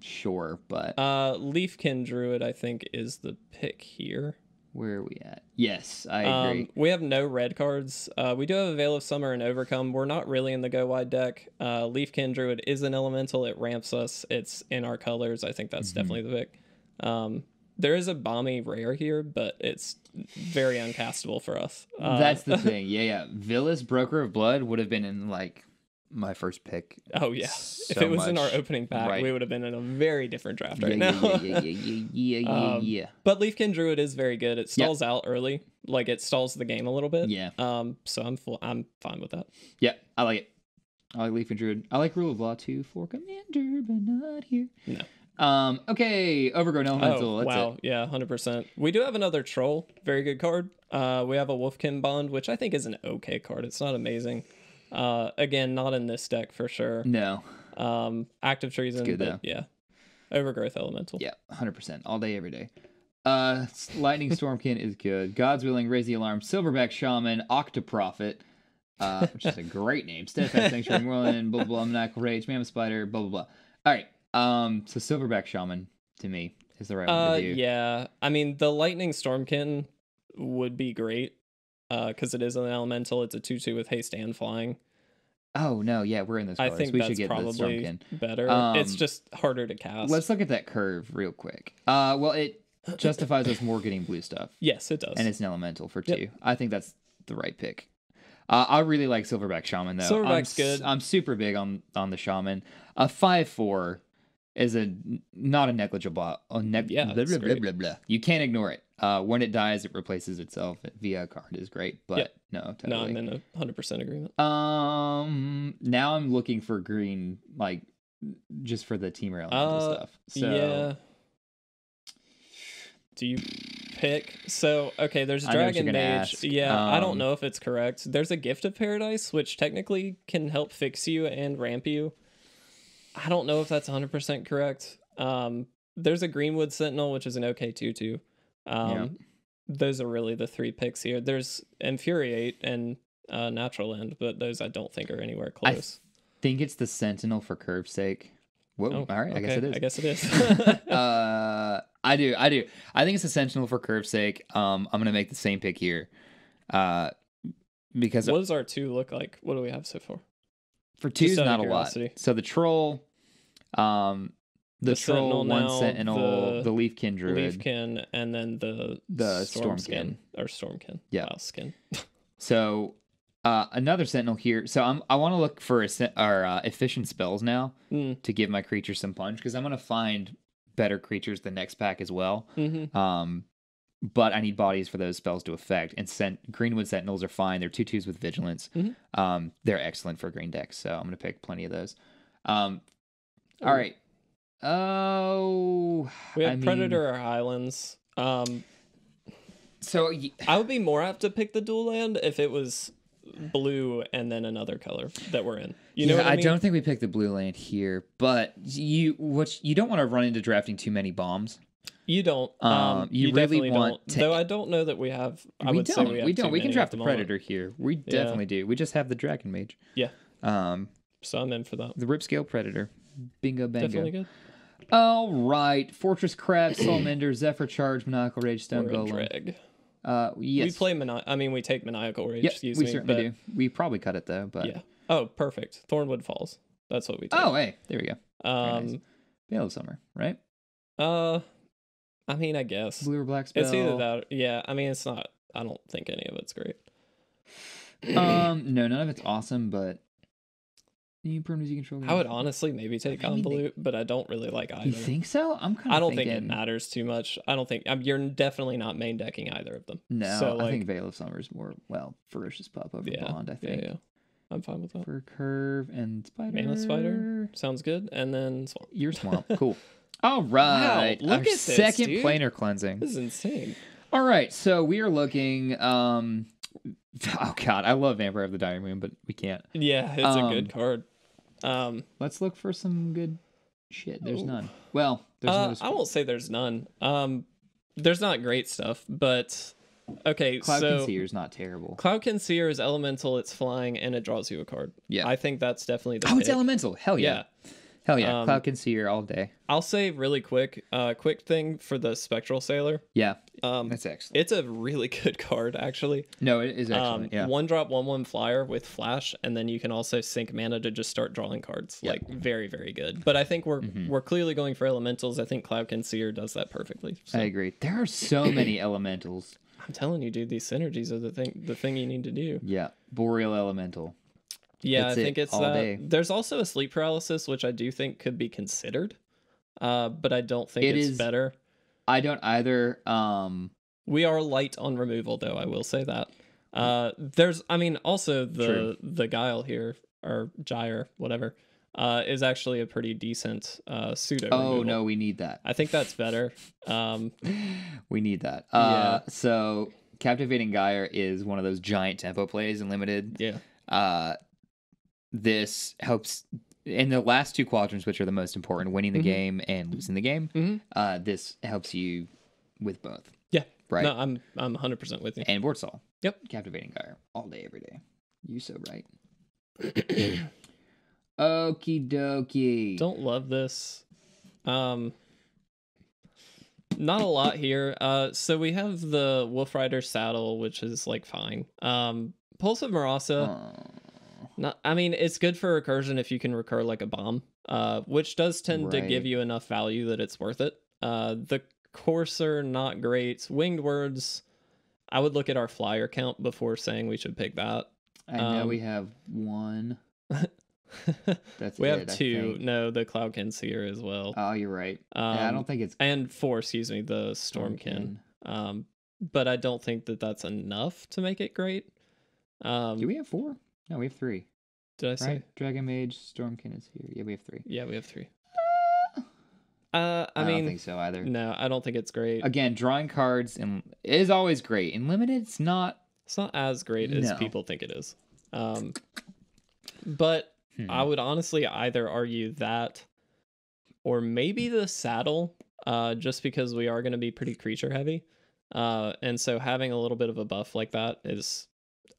Sure, but uh, Leafkin Druid, I think, is the pick here. where are we at? Yes, I Um, agree. we have no red cards. Uh, we do have a Veil of Summer and Overcome. We're not really in the go wide deck. Uh, Leafkin Druid is an elemental. It ramps us. It's in our colors. I think that's Mm-hmm. definitely the pick. Um, there is a Bomby rare here, but it's very uncastable for us. Uh, That's the <laughs> thing. Yeah, yeah. Vilis Broker of Blood would have been in like my first pick. oh yeah. if it was in our opening pack, Right. we would have been in a very different draft right yeah, now. yeah, yeah, yeah, yeah, yeah, yeah, <laughs> Um, yeah. But Leafkin Druid is very good. It stalls out early, like it stalls the game a little bit. Yeah. Um. So I'm full, I'm fine with that. Yeah, I like it. I like Leafkin Druid. I like Rule of Law too for Commander, but not here. No. Um. Okay. Overgrown Elemental. Oh wow, it. yeah, hundred percent. We do have another troll, very good card. Uh, we have a Wolfkin Bond, which I think is an okay card. It's not amazing. Uh, again, not in this deck for sure. No. Um, active treason, good, but yeah, overgrowth elemental. Yeah, hundred percent. All day, every day. Uh, Lightning Stormkin is good. God's willing, raise the alarm. Silverback Shaman, Octoprophet, uh, which is a great name. Steadfast Sanctuary, <laughs> Moreland, blah blah blah. Maniacal Rage, Mammoth Spider, blah blah blah. All right. Um, so Silverback Shaman to me is the right one Uh, to do. yeah. I mean, the Lightning Stormkin would be great. Uh, because it is an elemental. It's a two-two with haste and flying. Oh no, yeah, we're in this. I think we that's should get probably better. Um, it's just harder to cast. Let's look at that curve real quick. Uh, well, it <coughs> justifies us more getting blue stuff, yes, it does. and it's an elemental for Yep. two. I think that's the right pick. Uh, I really like Silverback Shaman though. I'm, Silverback's good. I'm super big on on the Shaman. A five four is a not a negligible. A neg- Yeah, blah, blah, blah, blah, blah. You can't ignore it. Uh, when it dies, it replaces itself via a card. is great, but Yep. no, no. I'm in a hundred percent agreement. Um, now I'm looking for green, like just for the team elemental Uh, stuff. So Yeah. Do you pick? So okay, there's I know what you're Dragon Mage. ask. Yeah, I don't Um, know if it's correct. There's a Gift of Paradise, which technically can help fix you and ramp you. I don't know if that's 100% correct. Um, there's a Greenwood Sentinel, which is an OK tutu. Um, Yeah. those are really the three picks here. There's Infuriate and uh, Natural End, but those I don't think are anywhere close. I think it's the Sentinel for curve's sake. Whoa, Oh, all right, I guess it is. I guess it is. <laughs> <laughs> uh, I do, I do. I think it's a Sentinel for curve's sake. Um, I'm gonna make the same pick here, uh, because what does our two look like? What do we have so far? for two is not a lot. So the troll, um, the, The Sentinel one now, Sentinel, the the, Leaf Kindred, Leafkin and then the The Stormkin Stormkin. or Stormkin. Yeah. Wow, skin. <laughs> So uh, another sentinel here. So I'm I want to look for a or uh, efficient spells now Mm. to give my creatures some punch because I'm gonna find better creatures the next pack as well. hmm Um, but I need bodies for those spells to affect. And sent- Greenwood Sentinels are fine. They're two twos with vigilance. Mhm. Um, they're excellent for green decks. So I'm gonna pick plenty of those. Um, all right. Oh, We have I mean- Predator or Highlands. Um, So y- I would be more apt to pick the dual land if it was blue and then another color that we're in. You know yeah, what I, mean? don't think we picked the blue land here, but you what you don't want to run into drafting too many bombs. You don't. Um, Um, you you, really want don't. to- Though I don't know that we have. I we don't. we we don't. We can draft at the predator here. We definitely do. We just have the dragon mage. Yeah. Um, So I'm in for that. the rip scale predator. Bingo bango. Definitely good. All right. Fortress crab, salamander, <clears throat> zephyr charge, maniacal rage, stone golem. drag. Uh, yes. We play mani- I mean, we take maniacal rage. Yep, excuse we me. certainly but, do. We probably cut it though, but Yeah. Oh, perfect. Thornwood Falls. That's what we take. oh, hey, there we go. um. nice. Veil of summer, right? Uh, I mean, I guess Blue or black spell. it's either that. Yeah. I mean, it's not. I don't think any of it's great. Um, no, none of it's awesome, but you control. I would honestly maybe take I convolute, but I don't really like either. You think so? I'm kind of. I don't thinking, think it matters too much. I don't think um, you're definitely not main decking either of them. No, So, I think Veil of Summer is more well ferocious pup over Yeah, Bond. I think yeah. I'm fine with that. for curve and spider. Mana spider sounds good, and then swamp. Your swamp, <laughs> cool. All right, wow, look our at this, second dude. planar cleansing. This is insane. All right, so we are looking. Um, <laughs> oh god, I love Vampire of the Dying Moon, but we can't. Yeah, it's a good Um, card. Um, Let's look for some good shit. There's none. Well, there's uh, no. I won't say there's none. Um, there's not great stuff, but Okay, Cloud so Concealer is not terrible. Cloud Concealer is elemental, it's flying, and it draws you a card. Yeah. I think that's definitely the Oh, it's elemental. Hell yeah. Yeah. Hell yeah. Um, Cloud Concealer all day. I'll say really quick, uh, quick thing for the Spectral Sailor. Yeah. Um, That's excellent. it's a really <laughs> good card actually. no, it is Um, yeah. One drop, one one flyer with flash, and then you can also sink mana to just start drawing cards. Yep. Mm-hmm. Like very, very good. But I think we're we're clearly going for elementals. I think Cloud Concealer does that perfectly. So, I agree. There are so <coughs> many elementals. I'm telling you, dude, these synergies are the thing the thing you need to do. Yeah. Boreal elemental. Yeah, That's I it, think it's all that. day. There's also a sleep paralysis, which I do think could be considered. Uh, but I don't think It it's is- better. I don't either. Um We are light on removal, though. I will say that. Uh, there's, I mean, also the True. the guile here or gyre, whatever, uh, is actually a pretty decent uh pseudo. Oh removal. no, we need that. I think that's better. Um, <laughs> We need that. Uh so Captivating Gyre is one of those giant tempo plays in limited. yeah, Uh this helps in the last two quadrants, which are the most important, winning the Mhm. game and losing the game. Mhm. Uh this helps you with both. yeah. Right. No, I'm I'm 100 percent with you. And board saw. Yep. Captivating Gyre. All day, every day. You so right. <clears throat> Okie dokie. Don't love this. Um, not a lot here. Uh, so we have the Wolf Rider saddle, which is like fine. Um, Pulse of Murasa. Oh, Not, I mean, it's good for recursion if you can recur like a bomb, uh, which does tend to give you enough value that it's worth it. Uh, the courser, not great. Winged words, I would look at our flyer count before saying we should pick that. I know Um, we have one. <laughs> That's we it, have two. No, the Cloudkin Seer as well. Oh, you're right. Um, yeah, I don't think it's and four, excuse me, the Stormkin. Um, but I don't think that that's enough to make it great. Um, Do we have four? No, we have three. did I say? Right? Dragon Mage, Stormkin is here. Yeah, we have three. Yeah, we have three. Uh, I, I, mean, don't think so either. no, I don't think it's great. Again, drawing cards and is always great. In limited, it's not. It's not as great as No. people think it is. Um, but Hmm. I would honestly either argue that, or maybe the saddle, uh, just because we are going to be pretty creature heavy, uh, and so having a little bit of a buff like that is,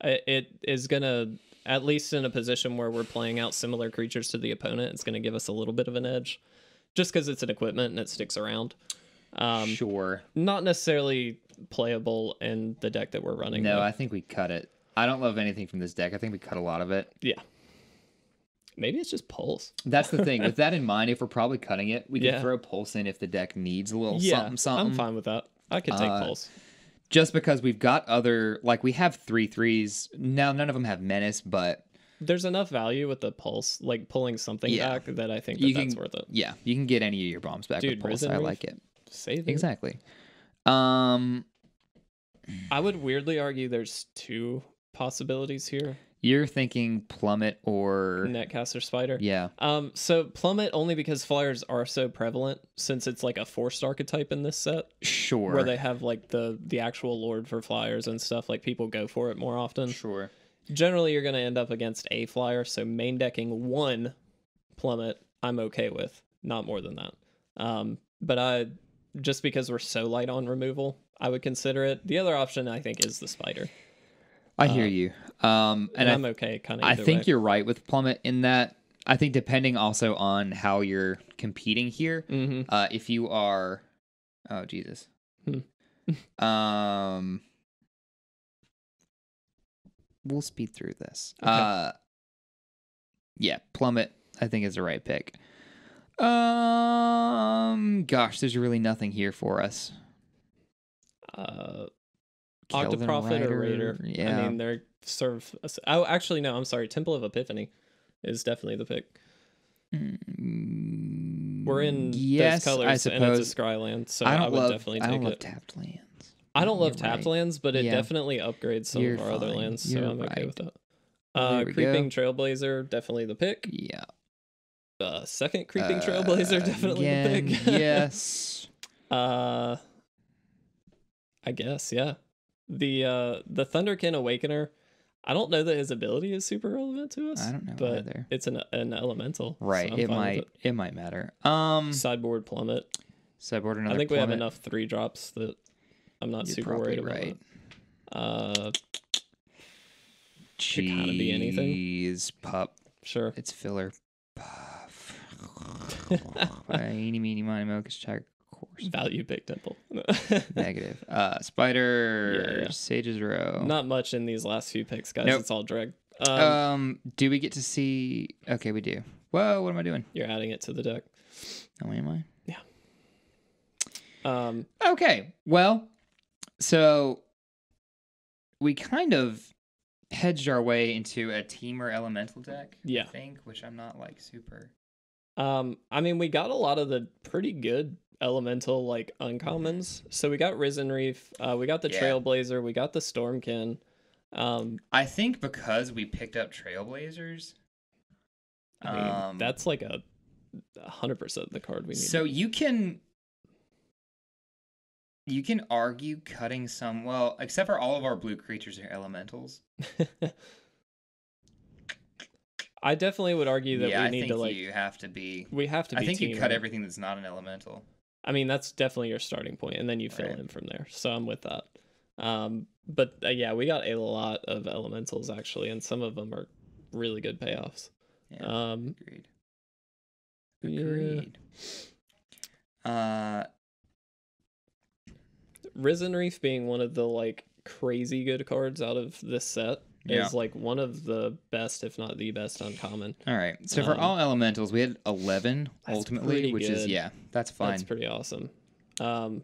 it, it is gonna at least in a position where we're playing out similar creatures to the opponent, it's gonna give us a little bit of an edge, just because it's an equipment and it sticks around. Um, sure. not necessarily playable in the deck that we're running. No, though. I think we cut it. I don't love anything from this deck. I think we cut a lot of it. yeah. Maybe it's just pulse. That's the thing. With <laughs> that in mind, if we're probably cutting it, we Yeah. can throw pulse in if the deck needs a little yeah, something something. I'm fine with that. I could take Uh, pulse. Just because we've got other like we have three threes. Now none of them have menace, but There's enough value with the pulse, like pulling something Yeah. back, that I think that You that's can- worth it. yeah, you can get any of your bombs back Dude, with pulse. I like it. Save it. Exactly. Um I would weirdly argue there's two possibilities here: you're thinking plummet or Netcaster Spider. yeah. Um, so plummet only because flyers are so prevalent, since it's like a forced archetype in this set, Sure. where they have like the the actual lord for flyers and stuff. Like people go for it more often. sure. generally you're going to end up against a flyer so main decking one plummet i'm okay with not more than that um but i just because we're so light on removal i would consider it the other option i think is the spider I hear you. Um and, and I i'm okay kind of I think you're right with plummet in that I think depending also on how you're competing here, mm-hmm. uh, if you are, oh Jesus, Hmm. <laughs> um, we'll speed through this. Okay. Uh, yeah, plummet I think is the right pick. Um, gosh, there's really nothing here for us. uh Kelvin Octoprophet or raider Yeah, i mean they're serve oh actually no i'm sorry temple of epiphany is definitely the pick Mm, we're in yes, those colors I and suppose. it's a scryland so I i, don't would love. definitely I don't love it tapped lands. I don't love You're tapped right. lands, but it Yeah. definitely upgrades some You're of our other lands, so You're I'm okay with that. Uh, creeping trailblazer, definitely the pick. Yeah. Uh, second creeping Uh, trailblazer, <laughs> definitely again, the pick. <laughs> yes. uh, I guess yeah. The uh the Thunderkin Awakener. I don't know that his ability is super relevant to us. I don't know but either. it's an an elemental. Right. I'm it might. It. might matter. Um. Sideboard plummet. Sideboard another. I think we have enough three drops that I'm not You're super worried about. right. it. Uh, Cheese kinda be anything. pup. sure. It's filler. Puff. <laughs> Eeny, meeny, miny, mo, 'cause check course. Value big dimple. <laughs> Negative. Uh, spider. Yeah, yeah. Sage's Row. Not much in these last few picks, guys. Nope. It's all drag. Um, Um, do we get to see? Okay, we do. Whoa, what am I doing? you're adding it to the deck. Oh, am I? Yeah. Um, Okay. Well, so we kind of hedged our way into a Temur elemental deck. Yeah. I think, which I'm not like super. um, I mean, we got a lot of the pretty good elemental like uncommons. So we got Risen Reef, uh, we got the Yeah. Trailblazer, we got the Stormkin. Um, I think because we picked up Trailblazers. I mean, um, that's like a hundred percent the card we need. So you can you can argue cutting some well, except for all of our blue creatures are elementals. <laughs> I definitely would argue that yeah, we I need think to like you have to be. we have to be. I think you cut everything that's not an elemental. I mean, that's definitely your starting point, and then you fill Right. in from there. So I'm with that. Um, but uh, yeah, we got a lot of elementals actually, and some of them are really good payoffs. Yeah, Um, agreed. yeah. Agreed. Uh, Risen Reef being one of the like crazy good cards out of this set Yeah. is like one of the best, if not the best, uncommon. all right. So for Um, all elementals, we had eleven ultimately, which is yeah, that's fine. That's pretty awesome. Um,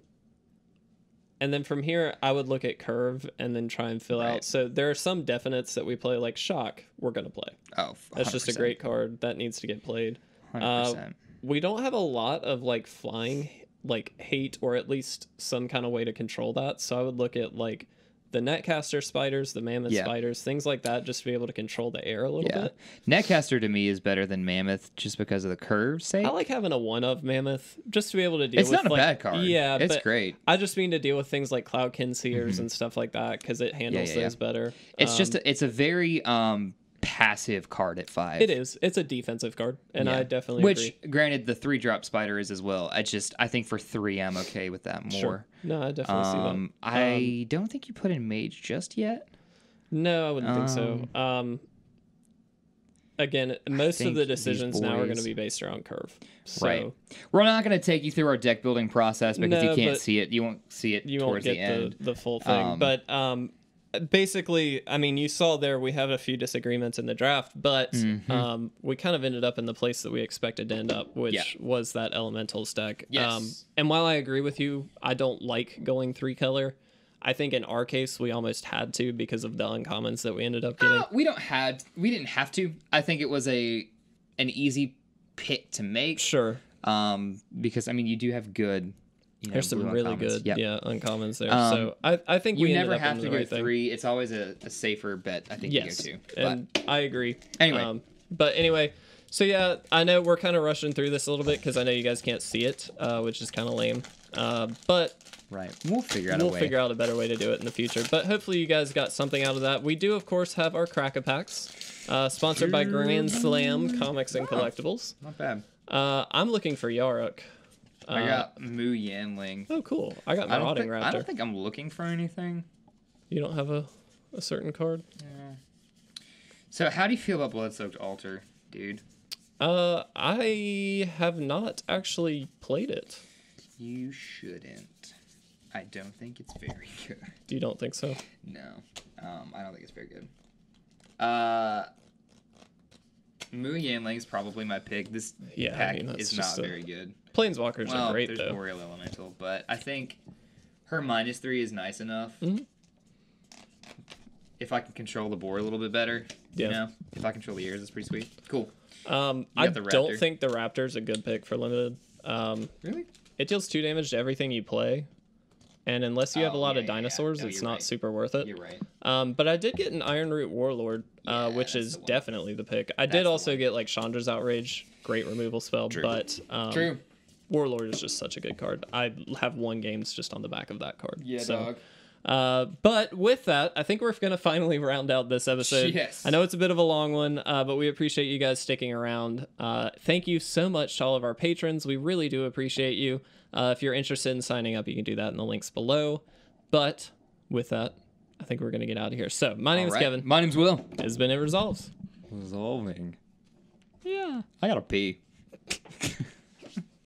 and then from here, I would look at curve and then try and fill out. So there are some definites that we play, like shock. We're gonna play. oh, That's just a great card that needs to get played. Uh. We don't have a lot of like flying, like hate, or at least some kind of way to control that. So I would look at like the netcaster spiders, the mammoth Yeah. spiders, things like that, just to be able to control the air a little Yeah. bit. Netcaster to me is better than Mammoth just because of the curve sake. I like having a one of mammoth just to be able to deal it's with not a like, bad card. Yeah, it's but great. I just mean to deal with things like Cloudkin Seers and stuff like that because it handles Mm-hmm. yeah, yeah. those better. It's just Um, a, it's a very um passive card at five. it is. It's a defensive card, and I definitely Which, agree. granted, the three drop spider is as well. I just I think for three, I'm okay with that more. Sure. No, I definitely see Um, that. I don't think you put in mage just yet. No, I wouldn't think so. Um, again, most of the decisions now are going to be based around curve. So Right. We're not going to take you through our deck building process because No, you can't see it. You won't see it you won't get the end. the, the full thing. Um, but um, basically, I mean, you saw there we have a few disagreements in the draft, but Mhm. um, we kind of ended up in the place that we expected to end up, which Yeah. was that elementals deck. Yes. Um, and while I agree with you, I don't like going three color. I think in our case we almost had to because of the uncommons that we ended up getting. Uh, we don't had we didn't have to. I think it was a an easy pick to make. Sure, Um, because I mean you do have good. You know, there's some really uncommons. good Yep. yeah uncommons there. Um, so I, I think You we never have to go right thing. three. It's always a, a safer bet. I think yes, you go to. But and I agree. Anyway. um, but anyway, so yeah, I know we're kind of rushing through this a little bit because I know you guys can't see it, uh, which is kind of lame. Uh, but right, we'll figure out we'll a way. figure out a better way to do it in the future. But hopefully you guys got something out of that. We do, of course, have our Cracker Packs, uh, sponsored by Grand Slam Comics and Collectibles. Not bad. Uh, I'm looking for Yarok. I Uh, got Mu Yanling. Oh, cool. I got I don't, think, Raptor. I don't think I'm looking for anything. You don't have a, a certain card? Yeah. So how do you feel about Blood Soaked Altar, dude? Uh, I have not actually played it. You shouldn't. I don't think it's very <laughs> good. Do you don't think so? No, um, I don't think it's very good. Uh, Mu Yanling is probably my pick. This Yeah, I pack mean, is not a- very good. Planeswalkers well, are great there's though. Boreal Elemental, but I think her minus three is nice enough. Mhm. If I can control the board a little bit better, Yeah. you know, if I control the ears, it's pretty sweet. Cool. Um, I don't think the Raptor's a good pick for limited. Um, Really? it deals two damage to everything you play, and unless you have a Oh, lot yeah, of yeah, yeah. dinosaurs, No, it's not right. super worth it. You're right. Um, but I did get an Ironroot Warlord, uh, which is the definitely the pick. I That's did also get like Chandra's Outrage, great removal spell, True. but um, True. Warlord is just such a good card. I have one games just on the back of that card. Yeah, so, dog. Uh, but with that, I think we're going to finally round out this episode. Yes. I know it's a bit of a long one, uh, but we appreciate you guys sticking around. Uh, thank you so much to all of our patrons. We really do appreciate you. Uh, if you're interested in signing up, you can do that in the links below. But with that, I think we're gonna get out of here. So my name is All right. Kevin. My name's Will. It's been it resolves. Resolving. Yeah. I gotta pee. <laughs>